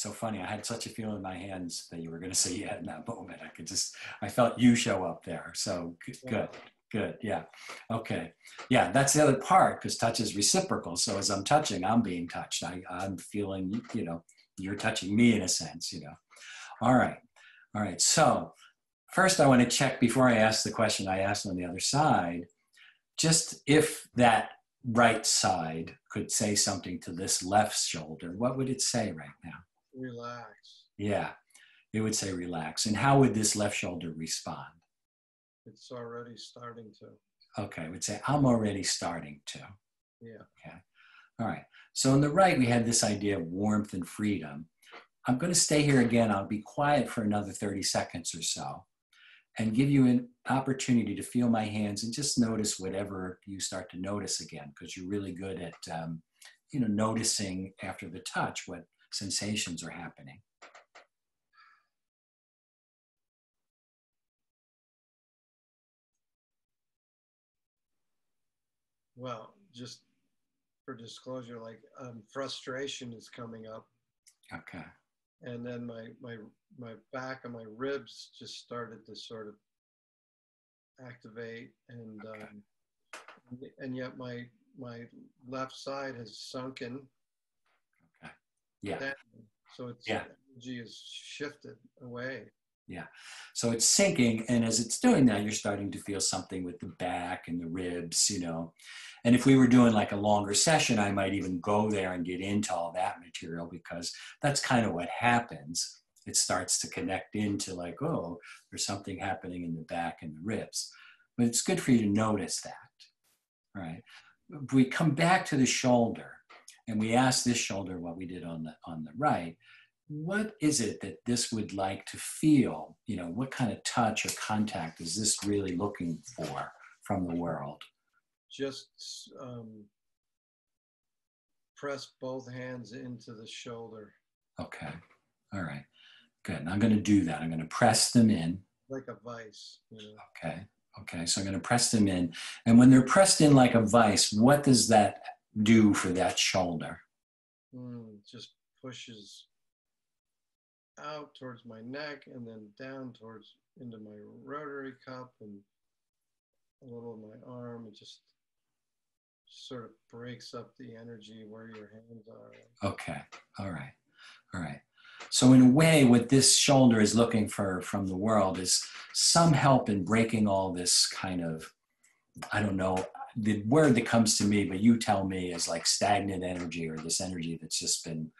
Good. So funny. I had such a feeling in my hands that you were going <laughs> to say yeah in that moment. I could just, I felt you show up there. So good. Yeah. Good. Yeah. Okay. Yeah. That's the other part because touch is reciprocal. So as I'm touching, I'm being touched. I, I'm feeling, you know, you're touching me in a sense, you know. All right. All right. So first, I want to check before I ask the question I asked on the other side, just if that right side could say something to this left shoulder, what would it say right now? Relax. Yeah, it would say relax. And how would this left shoulder respond? It's already starting to. Okay, it would say, I'm already starting to. Yeah. Okay. All right. So on the right, we had this idea of warmth and freedom. I'm going to stay here again. I'll be quiet for another 30 seconds or so and give you an opportunity to feel my hands and just notice whatever you start to notice again because you're really good at um, you know noticing after the touch what sensations are happening. Well, just for disclosure, like um, frustration is coming up, okay. And then my my my back and my ribs just started to sort of activate, and Okay. um, and yet my my left side has sunken yeah down, so it's Yeah. energy is shifted away. Yeah. So it's sinking and as it's doing that you're starting to feel something with the back and the ribs you know and if we were doing like a longer session i might even go there and get into all that material because that's kind of what happens it starts to connect into like oh there's something happening in the back and the ribs but it's good for you to notice that all right if we come back to the shoulder and we ask this shoulder what we did on the on the right what is it that this would like to feel? You know what kind of touch or contact is this really looking for from the world? Just um, press both hands into the shoulder. Okay. All right. Good. And i'm going to do that. I'm going to press them in. Like a vice. You know? okay. Okay. So i'm going to press them in. And when they're pressed in like a vice what does that do for that shoulder Mm, just pushes out towards my neck and then down towards into my rotator cuff and a little of my arm. It just sort of breaks up the energy where your hands are. Okay. All right. All right. So in a way, what this shoulder is looking for from the world is some help in breaking all this kind of, I don't know, the word that comes to me, but you tell me is like stagnant energy or this energy that's just been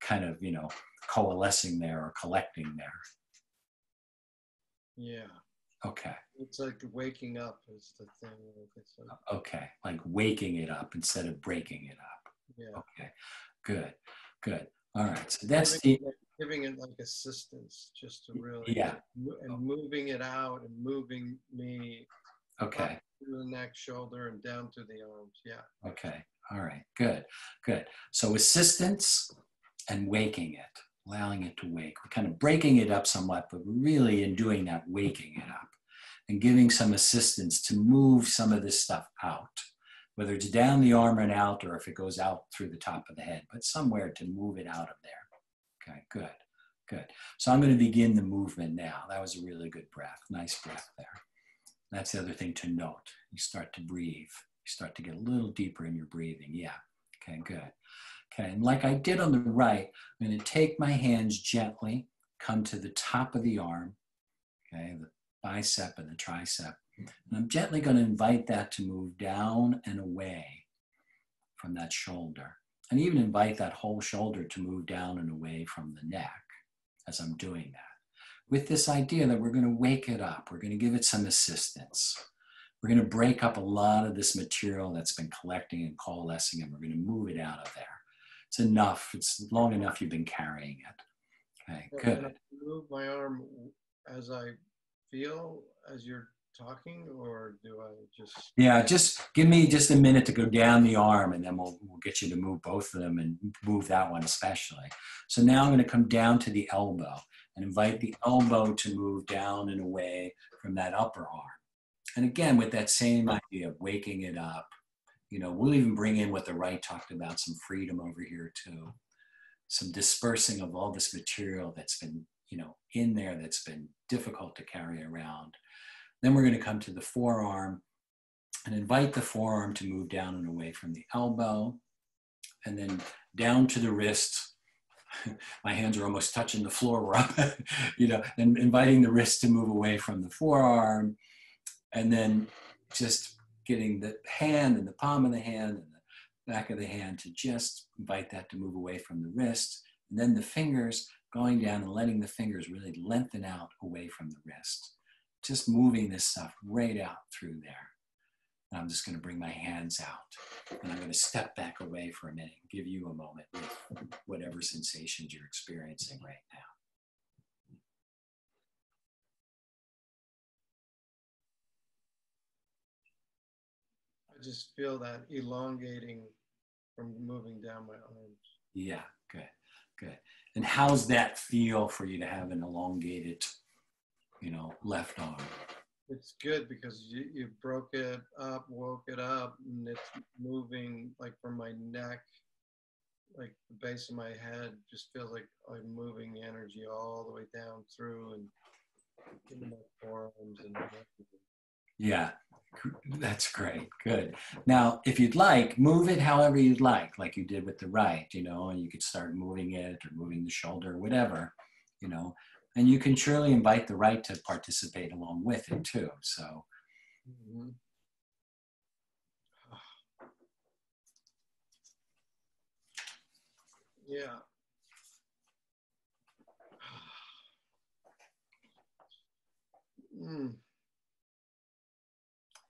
kind of, you know, coalescing there or collecting there. Yeah. Okay. It's like waking up is the thing. Like Okay. Like waking it up instead of breaking it up. yeah. Okay. Good. Good. All right. So that's giving, the, it, giving it like assistance just to really yeah. and moving it out and moving me Okay. Through the neck, shoulder, and down to the arms. Yeah. Okay. All right. Good. Good. So assistance and waking it, allowing it to wake. We're kind of breaking it up somewhat, but really in doing that, waking it up and giving some assistance to move some of this stuff out, whether it's down the arm and out or if it goes out through the top of the head, but somewhere to move it out of there. Okay. Good. Good. So I'm going to begin the movement now. That was a really good breath. Nice breath there. That's the other thing to note. You start to breathe. You start to get a little deeper in your breathing. Yeah. Okay, good. Okay, and like I did on the right, I'm going to take my hands gently, come to the top of the arm, okay, the bicep and the tricep. And I'm gently going to invite that to move down and away from that shoulder. And even invite that whole shoulder to move down and away from the neck as I'm doing that with this idea that we're going to wake it up. We're going to give it some assistance. We're going to break up a lot of this material that's been collecting and coalescing, and we're going to move it out of there. It's enough. It's long enough you've been carrying it. Okay, good. move my arm as I feel as you're talking, or do I just? Yeah, just give me just a minute to go down the arm, and then we'll, we'll get you to move both of them and move that one especially. So now I'm going to come down to the elbow and invite the elbow to move down and away from that upper arm. And again, with that same idea of waking it up You know, we'll even bring in what the right talked about some freedom over here too. Some dispersing of all this material that's been, you know, in there that's been difficult to carry around. Then we're going to come to the forearm and invite the forearm to move down and away from the elbow and then down to the wrist. <laughs> My hands are almost touching the floor. <laughs> You know, and inviting the wrist to move away from the forearm and then just getting the hand and the palm of the hand and the back of the hand to just invite that to move away from the wrist. And then the fingers going down and letting the fingers really lengthen out away from the wrist. Just moving this stuff right out through there. And I'm just going to bring my hands out and I'm going to step back away for a minute and give you a moment with whatever sensations you're experiencing right now. I just feel that elongating from moving down my arms. Yeah, good, good. And how's that feel for you to have an elongated, you know, left arm? It's good because you, you broke it up, woke it up, and it's moving like from my neck, like the base of my head, just feels like I'm moving the energy all the way down through and into my forearms and everything. Yeah, that's great. Good. Now, if you'd like, move it however you'd like, like you did with the right, you know, and you could start moving it or moving the shoulder, whatever, you know. And you can surely invite the right to participate along with it too. So, Mhm. Yeah. Mm.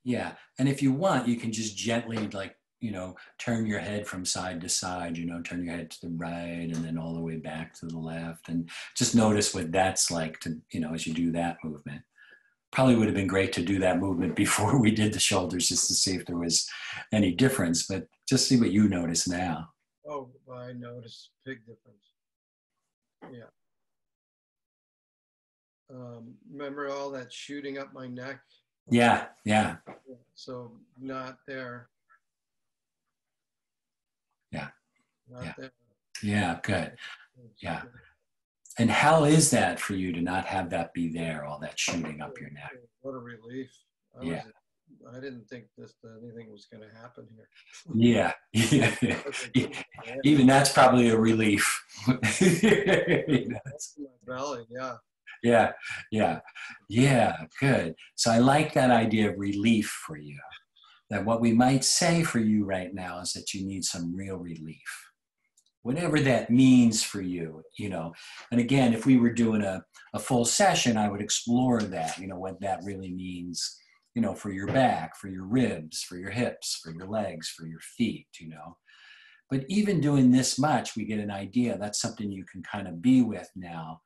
yeah. And if you want, you can just gently, like, you know, turn your head from side to side, you know, turn your head to the right and then all the way back to the left. And just notice what that's like to, you know, as you do that movement. Probably would have been great to do that movement <laughs> before we did the shoulders just to see if there was any difference, but just see what you notice now. Oh, I noticed big difference. Yeah. Um, remember all that shooting up my neck? Yeah, yeah, So not there. Yeah. Not Yeah. there. yeah, good. Yeah. And how is that for you to not have that be there, all that shooting up your neck? What a relief. I Yeah. I didn't think this that anything was gonna happen here. Yeah, <laughs> <laughs> yeah. I was like, yeah, Even that's probably a relief. <laughs> You know, that's my belly, yeah. yeah, yeah, yeah, good. So I like that idea of relief for you. That what we might say for you right now is that you need some real relief. Whatever that means for you, you know. And again, if we were doing a, a full session, I would explore that, you know, what that really means, you know, for your back, for your ribs, for your hips, for your legs, for your feet, you know. But even doing this much, we get an idea that's something you can kind of be with now,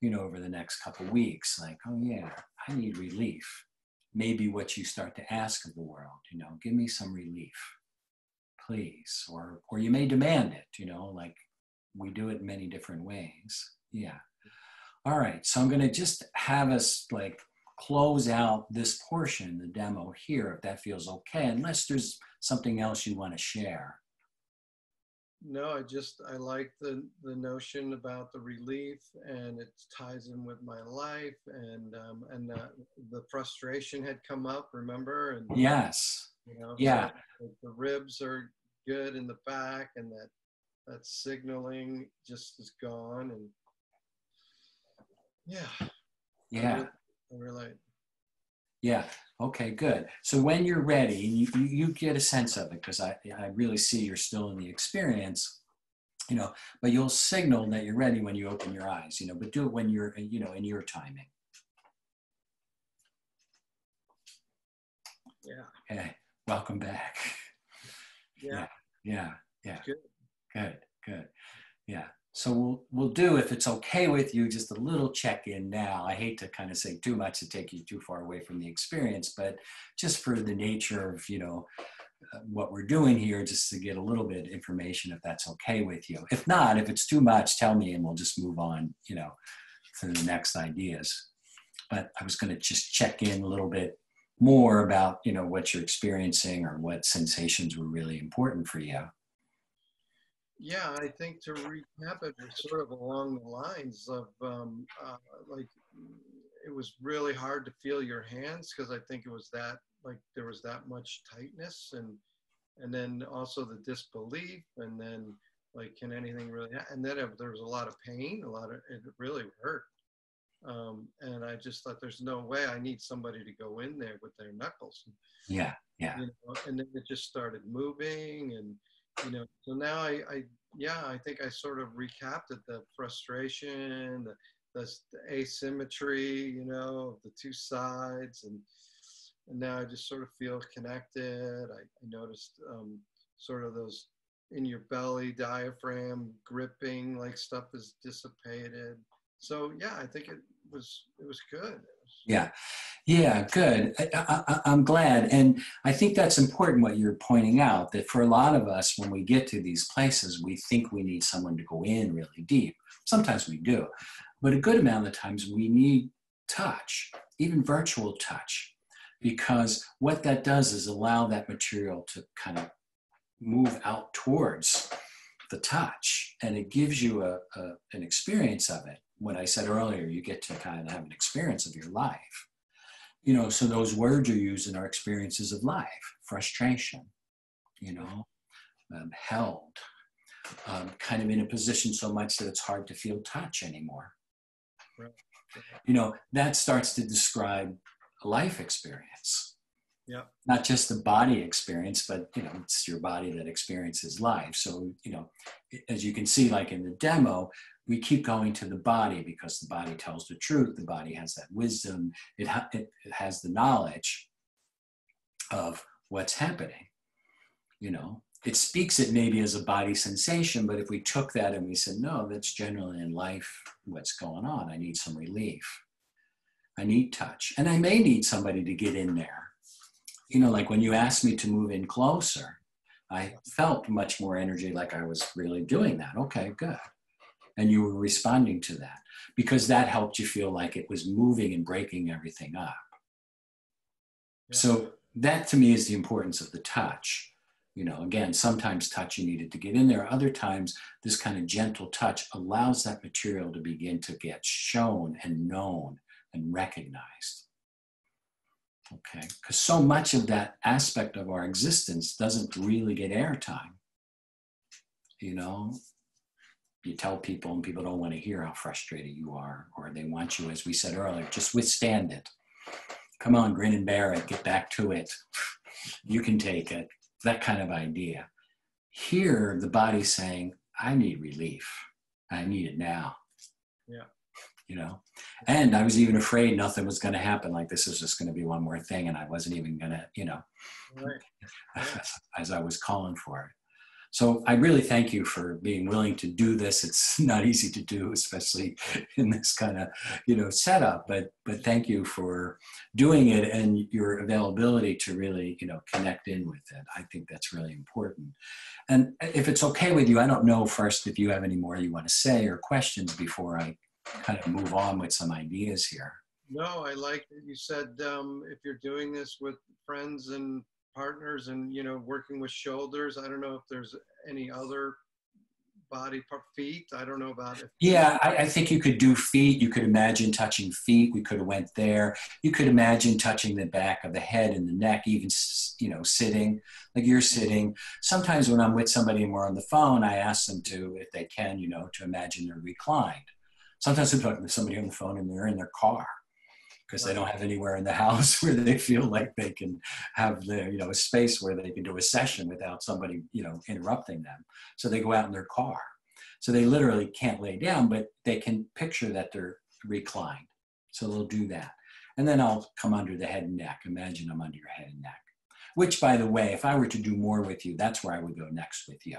you know, over the next couple weeks. Like, oh yeah, I need relief. Maybe what you start to ask of the world, you know, give me some relief, please. Or or you may demand it, you know, like we do it many different ways. Yeah. All right. So I'm gonna just have us like close out this portion, the demo here, if that feels okay, unless there's something else you want to share. No, I just I like the the notion about the relief, and it ties in with my life, and um, and uh, the frustration had come up. Remember, and Yes. you know, Yeah. the, the ribs are good in the back, and that that signaling just is gone, and yeah, Yeah. really- I relate. Yeah. Okay, good. So when you're ready, you, you, you get a sense of it because I, I really see you're still in the experience, you know, but you'll signal that you're ready when you open your eyes, you know, but do it when you're, you know, in your timing. Yeah, Okay. Welcome back. yeah, Yeah. Yeah. Yeah. Good. Good. Good. Yeah. So we'll we'll do if it's okay with you just a little check in now. I hate to kind of say too much to take you too far away from the experience, but just for the nature of you know uh, what we're doing here, just to get a little bit of information if that's okay with you. If not, if it's too much, tell me and we'll just move on. You know, to the next ideas. But I was going to just check in a little bit more about you know what you're experiencing or what sensations were really important for you. Yeah, I think to recap it, was sort of along the lines of um, uh, like it was really hard to feel your hands because I think it was that like there was that much tightness and and then also the disbelief and then like can anything really and then there was a lot of pain a lot of it really hurt um, and I just thought there's no way I need somebody to go in there with their knuckles. Yeah, yeah. You know, and then it just started moving, and you know, so now I, I yeah, I think I sort of recapped it: the frustration, the, the, the asymmetry, you know, of the two sides, and and now I just sort of feel connected. I, I noticed um, sort of those in your belly diaphragm gripping, like stuff is dissipated so yeah, I think it was it was good. Yeah, yeah, good. I, am glad, and I think that's important. What you're pointing out that for a lot of us, when we get to these places, we think we need someone to go in really deep. Sometimes we do, but a good amount of the times we need touch, even virtual touch, because what that does is allow that material to kind of move out towards the touch, and it gives you a, a an experience of it what I said earlier, you get to kind of have an experience of your life. You know, so those words are used in our experiences of life frustration, you know, um, held, um, kind of in a position so much that it's hard to feel touch anymore. Right. You know, that starts to describe a life experience. Yeah. Not just the body experience, but you know, it's your body that experiences life. So, you know, as you can see, like in the demo, we keep going to the body because the body tells the truth. The body has that wisdom. It, ha- it, it has the knowledge of what's happening. You know, it speaks it maybe as a body sensation, but if we took that and we said, no, that's generally in life what's going on. I need some relief. I need touch. And I may need somebody to get in there. You know, like when you asked me to move in closer, I felt much more energy like I was really doing that. Okay, good and you were responding to that because that helped you feel like it was moving and breaking everything up. Yeah. So that to me is the importance of the touch. You know, again, sometimes touch you needed to get in there. Other times, this kind of gentle touch allows that material to begin to get shown and known and recognized. Okay, because so much of that aspect of our existence doesn't really get airtime. You know, you tell people and people don't want to hear how frustrated you are or they want you as we said earlier just withstand it. Come on grin and bear it get back to it. <laughs> You can take it. That kind of idea. Here the body's saying i need relief. I need it now. Yeah. You know? And i was even afraid nothing was going to happen like this is just going to be one more thing and i wasn't even going to you know. Right. <laughs> as i was calling for it so I really thank you for being willing to do this. It's <laughs> not easy to do, especially <laughs> in this kind of you know setup. But but thank you for doing it and your availability to really you know connect in with it. I think that's really important. And if it's okay with you, I don't know first if you have any more you want to say or questions before I kind of move on with some ideas here. No, I like that you said um, if you're doing this with friends and partners and you know working with shoulders. I don't know if there's any other body part feet. I don't know about it. Yeah I, I, think you could do feet. You could imagine touching feet. We could have went there. You could imagine touching the back of the head and the neck even you know sitting. Like you're sitting. Sometimes when i'm with somebody and we're on the phone i ask them to if they can you know to imagine they're reclined. Sometimes i'm talking to somebody on the phone and they're in their car because they don't have anywhere in the house <laughs> where they feel like they can have the you know a space where they can do a session without somebody you know interrupting them. So they go out in their car. So they literally can't lay down but they can picture that they're reclined. So they'll do that. And then i'll come under the head and neck. Imagine i'm under your head and neck. Which by the way if i were to do more with you that's where i would go next with you.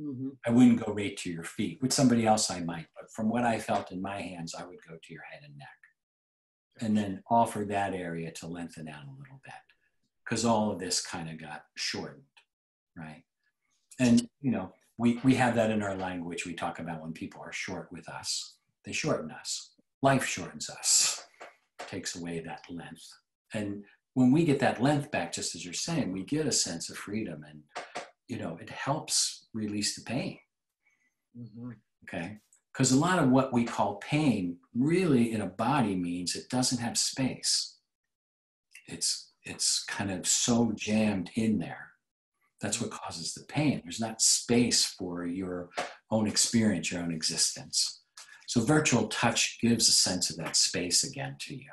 Mm-hmm. i wouldn't go right to your feet with somebody else i might but from what i felt in my hands i would go to your head and neck and then offer that area to lengthen out a little bit because all of this kind of got shortened, right? And, you know, we, we have that in our language. We talk about when people are short with us, they shorten us. Life shortens us, takes away that length. And when we get that length back, just as you're saying, we get a sense of freedom and, you know, it helps release the pain. Mm-hmm. Okay. Because a lot of what we call pain really in a body means it doesn't have space. It's, it's kind of so jammed in there. That's what causes the pain. There's not space for your own experience, your own existence. So virtual touch gives a sense of that space again to you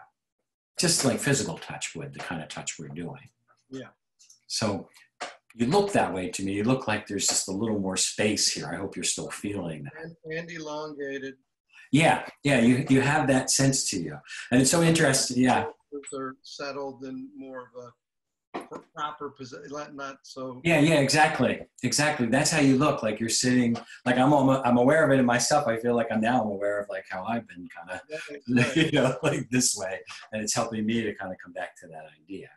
just like physical touch would, the kind of touch we're doing. Yeah. So you look that way to me. You look like there's just a little more space here. I hope you're still feeling that. And, elongated. Yeah, yeah, you, you have that sense to you. And it's so interesting. Yeah. They're settled in more of a proper position, not so. Yeah, yeah, exactly, exactly. That's how you look. Like you're sitting. Like I'm, I'm aware of it in myself. I feel like I'm now I'm aware of like how I've been kind of, <laughs> you know, like this way, and it's helping me to kind of come back to that idea,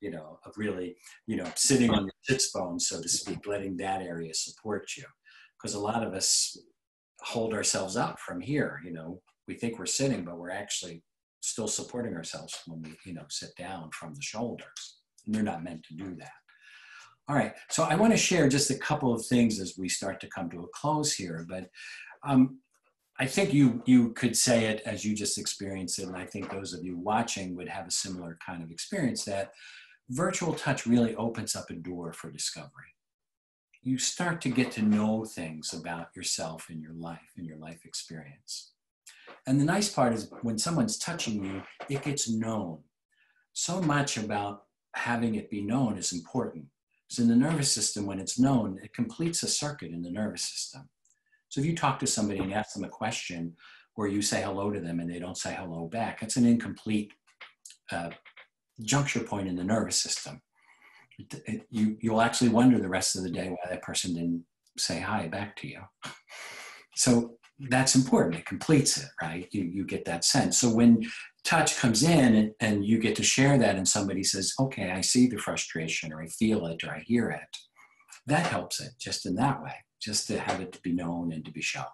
you know, of really, you know, sitting on your sits bone, so to speak, letting that area support you, because a lot of us hold ourselves up from here. You know, we think we're sitting, but we're actually still supporting ourselves when we, you know, sit down from the shoulders. And they're not meant to do that. All right, so I want to share just a couple of things as we start to come to a close here. But um, I think you you could say it as you just experienced it, and I think those of you watching would have a similar kind of experience that virtual touch really opens up a door for discovery. You start to get to know things about yourself and your life and your life experience. And the nice part is when someone's touching you, it gets known. So much about having it be known is important. Because in the nervous system, when it's known, it completes a circuit in the nervous system. So if you talk to somebody and ask them a question, or you say hello to them and they don't say hello back, it's an incomplete uh, juncture point in the nervous system. It, it, you, you'll actually wonder the rest of the day why that person didn't say hi back to you. So that's important. It completes it, right? You, you get that sense. So when touch comes in and, and you get to share that and somebody says okay i see the frustration or i feel it or i hear it that helps it just in that way just to have it to be known and to be shown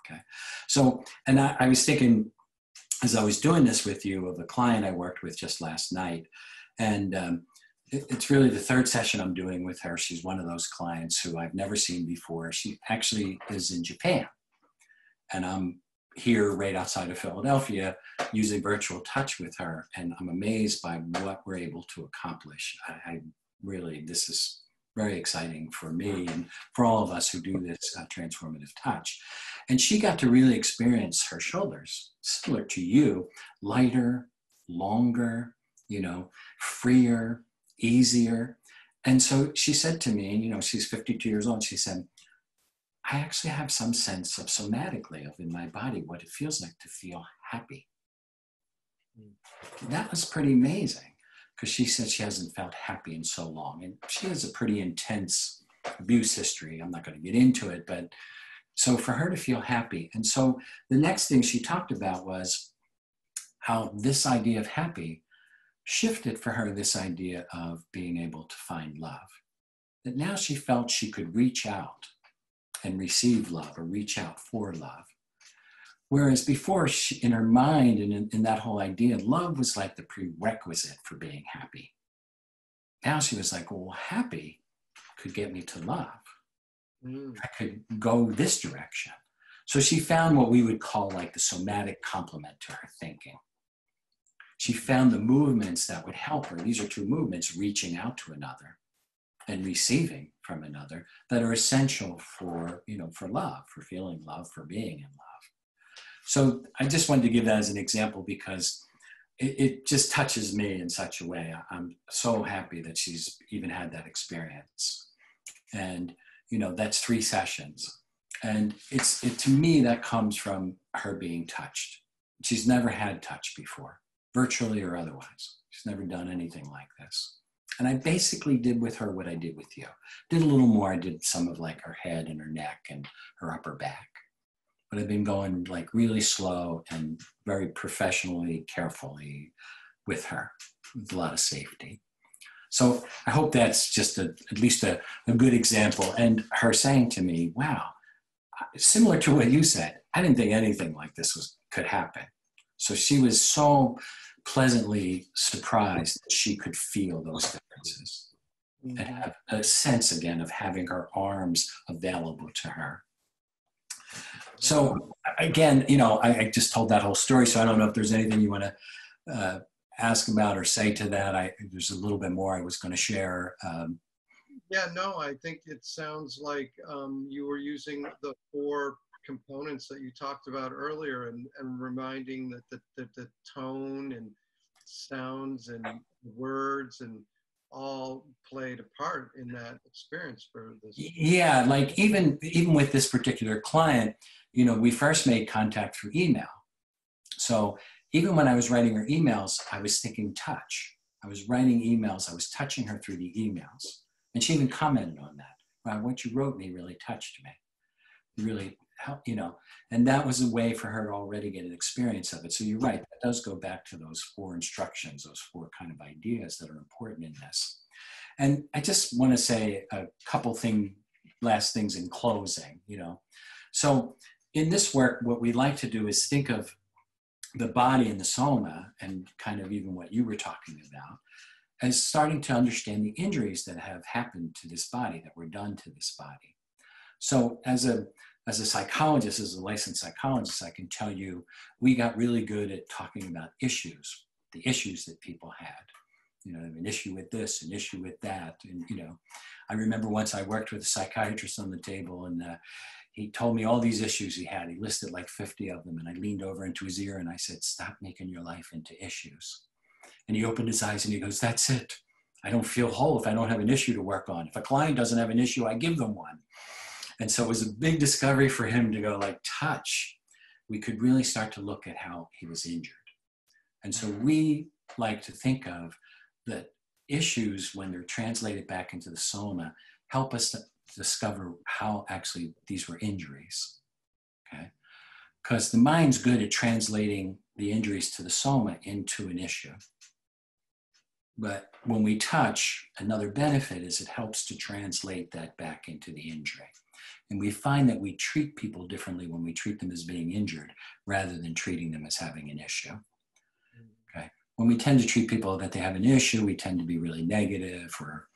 okay so and i, I was thinking as i was doing this with you of a client i worked with just last night and um, it, it's really the third session i'm doing with her she's one of those clients who i've never seen before she actually is in japan and i'm here right outside of Philadelphia using virtual touch with her. And I'm amazed by what we're able to accomplish. I, I really, this is very exciting for me and for all of us who do this uh, transformative touch. And she got to really experience her shoulders, similar to you, lighter, longer, you know, freer, easier. And so she said to me, and you know, she's 52 years old, she said, I actually have some sense of somatically of in my body what it feels like to feel happy. That was pretty amazing because she said she hasn't felt happy in so long. And she has a pretty intense abuse history. I'm not going to get into it, but so for her to feel happy. And so the next thing she talked about was how this idea of happy shifted for her this idea of being able to find love. That now she felt she could reach out and receive love or reach out for love. Whereas before, she, in her mind and in, in that whole idea, love was like the prerequisite for being happy. Now she was like, well, happy could get me to love. Mm. I could go this direction. So she found what we would call like the somatic complement to her thinking. She found the movements that would help her. These are two movements reaching out to another and receiving from another that are essential for you know for love for feeling love for being in love so i just wanted to give that as an example because it, it just touches me in such a way i'm so happy that she's even had that experience and you know that's three sessions and it's it to me that comes from her being touched she's never had touch before virtually or otherwise she's never done anything like this and I basically did with her what I did with you. Did a little more. I did some of like her head and her neck and her upper back. But I've been going like really slow and very professionally, carefully with her with a lot of safety. So I hope that's just a, at least a, a good example. And her saying to me, wow, similar to what you said, I didn't think anything like this was could happen. So she was so pleasantly surprised that she could feel those differences and Mm-hmm. have a sense again of having her arms available to her. So again, you know, I, I just told that whole story, so I don't know if there's anything you want to uh, ask about or say to that. I there's a little bit more I was going to share. Um, Yeah, no, I think it sounds like um, you were using the four components that you talked about earlier and, and reminding that the, the, the tone and sounds and words and all played a part in that experience for this. yeah, like even even with this particular client, you know, we first made contact through email. So even when I was writing her emails, I was thinking touch. I was writing emails. I was touching her through the emails, and she even commented on that. Wow, what you wrote me really touched me. Really helped, you know. And that was a way for her to already get an experience of it. So you're right. That does go back to those four instructions, those four kind of ideas that are important in this. And I just want to say a couple thing, last things in closing. You know, so in this work, what we like to do is think of the body and the soma, and kind of even what you were talking about, as starting to understand the injuries that have happened to this body, that were done to this body. So, as a as a psychologist, as a licensed psychologist, I can tell you we got really good at talking about issues, the issues that people had. You know, an issue with this, an issue with that, and you know, I remember once I worked with a psychiatrist on the table, and uh, he told me all these issues he had. He listed like 50 of them. And I leaned over into his ear and I said, Stop making your life into issues. And he opened his eyes and he goes, That's it. I don't feel whole if I don't have an issue to work on. If a client doesn't have an issue, I give them one. And so it was a big discovery for him to go, like, touch. We could really start to look at how he was injured. And so we like to think of that issues, when they're translated back into the soma, help us to discover how actually these were injuries. Okay. Because the mind's good at translating the injuries to the soma into an issue. But when we touch, another benefit is it helps to translate that back into the injury. And we find that we treat people differently when we treat them as being injured rather than treating them as having an issue. Okay. When we tend to treat people that they have an issue, we tend to be really negative or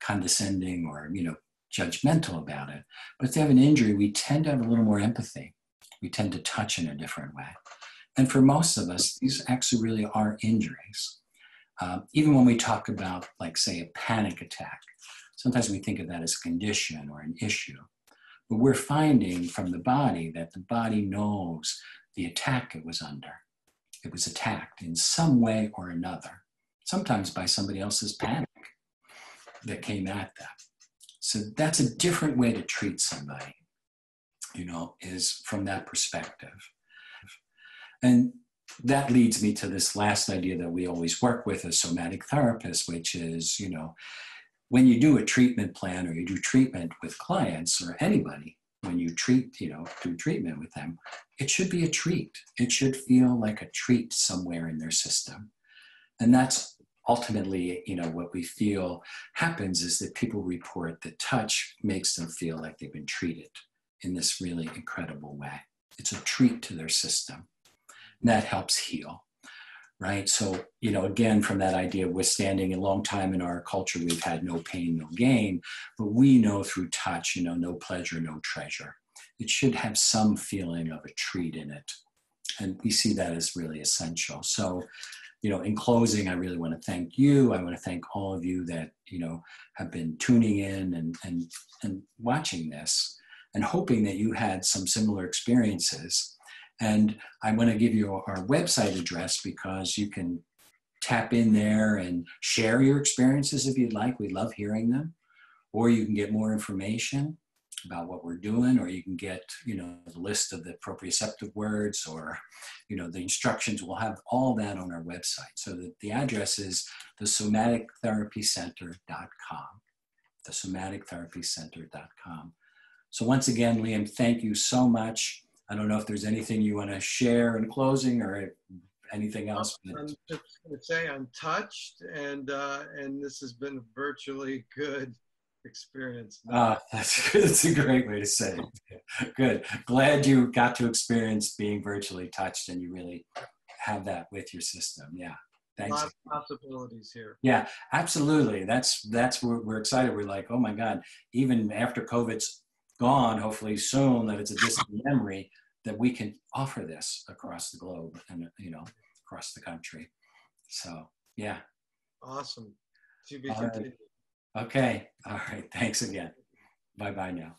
condescending or, you know, judgmental about it. But if they have an injury, we tend to have a little more empathy. We tend to touch in a different way. And for most of us, these actually really are injuries. Um, even when we talk about, like, say, a panic attack, sometimes we think of that as a condition or an issue. But we're finding from the body that the body knows the attack it was under. It was attacked in some way or another, sometimes by somebody else's panic that came at them. So that's a different way to treat somebody, you know, is from that perspective. And that leads me to this last idea that we always work with as somatic therapists, which is, you know, when you do a treatment plan or you do treatment with clients or anybody, when you treat, you know, do treatment with them, it should be a treat. It should feel like a treat somewhere in their system. And that's ultimately, you know, what we feel happens is that people report that touch makes them feel like they've been treated in this really incredible way. It's a treat to their system. And that helps heal, right? So, you know, again, from that idea of withstanding a long time in our culture, we've had no pain, no gain, but we know through touch, you know, no pleasure, no treasure. It should have some feeling of a treat in it. And we see that as really essential. So, you know, in closing, I really want to thank you. I want to thank all of you that, you know, have been tuning in and, and, and watching this and hoping that you had some similar experiences. And I want to give you our website address because you can tap in there and share your experiences if you'd like. We love hearing them. Or you can get more information about what we're doing, or you can get, you know, the list of the proprioceptive words or, you know, the instructions. We'll have all that on our website. So that the address is the somatictherapycenter.com. The somatictherapycenter.com. So once again, Liam, thank you so much. I don't know if there's anything you want to share in closing or anything else. I'm just going to say I'm touched, and uh, and this has been a virtually good experience. Ah, <laughs> that's that's a great way to say it. Good. Glad you got to experience being virtually touched, and you really have that with your system. Yeah. Thanks. A lot of possibilities here. Yeah, absolutely. That's that's where we're excited. We're like, oh my God, even after COVID's gone, hopefully soon, that it's a distant memory, that we can offer this across the globe and you know across the country. So yeah. Awesome. To be All right. Okay. All right. Thanks again. Bye bye now.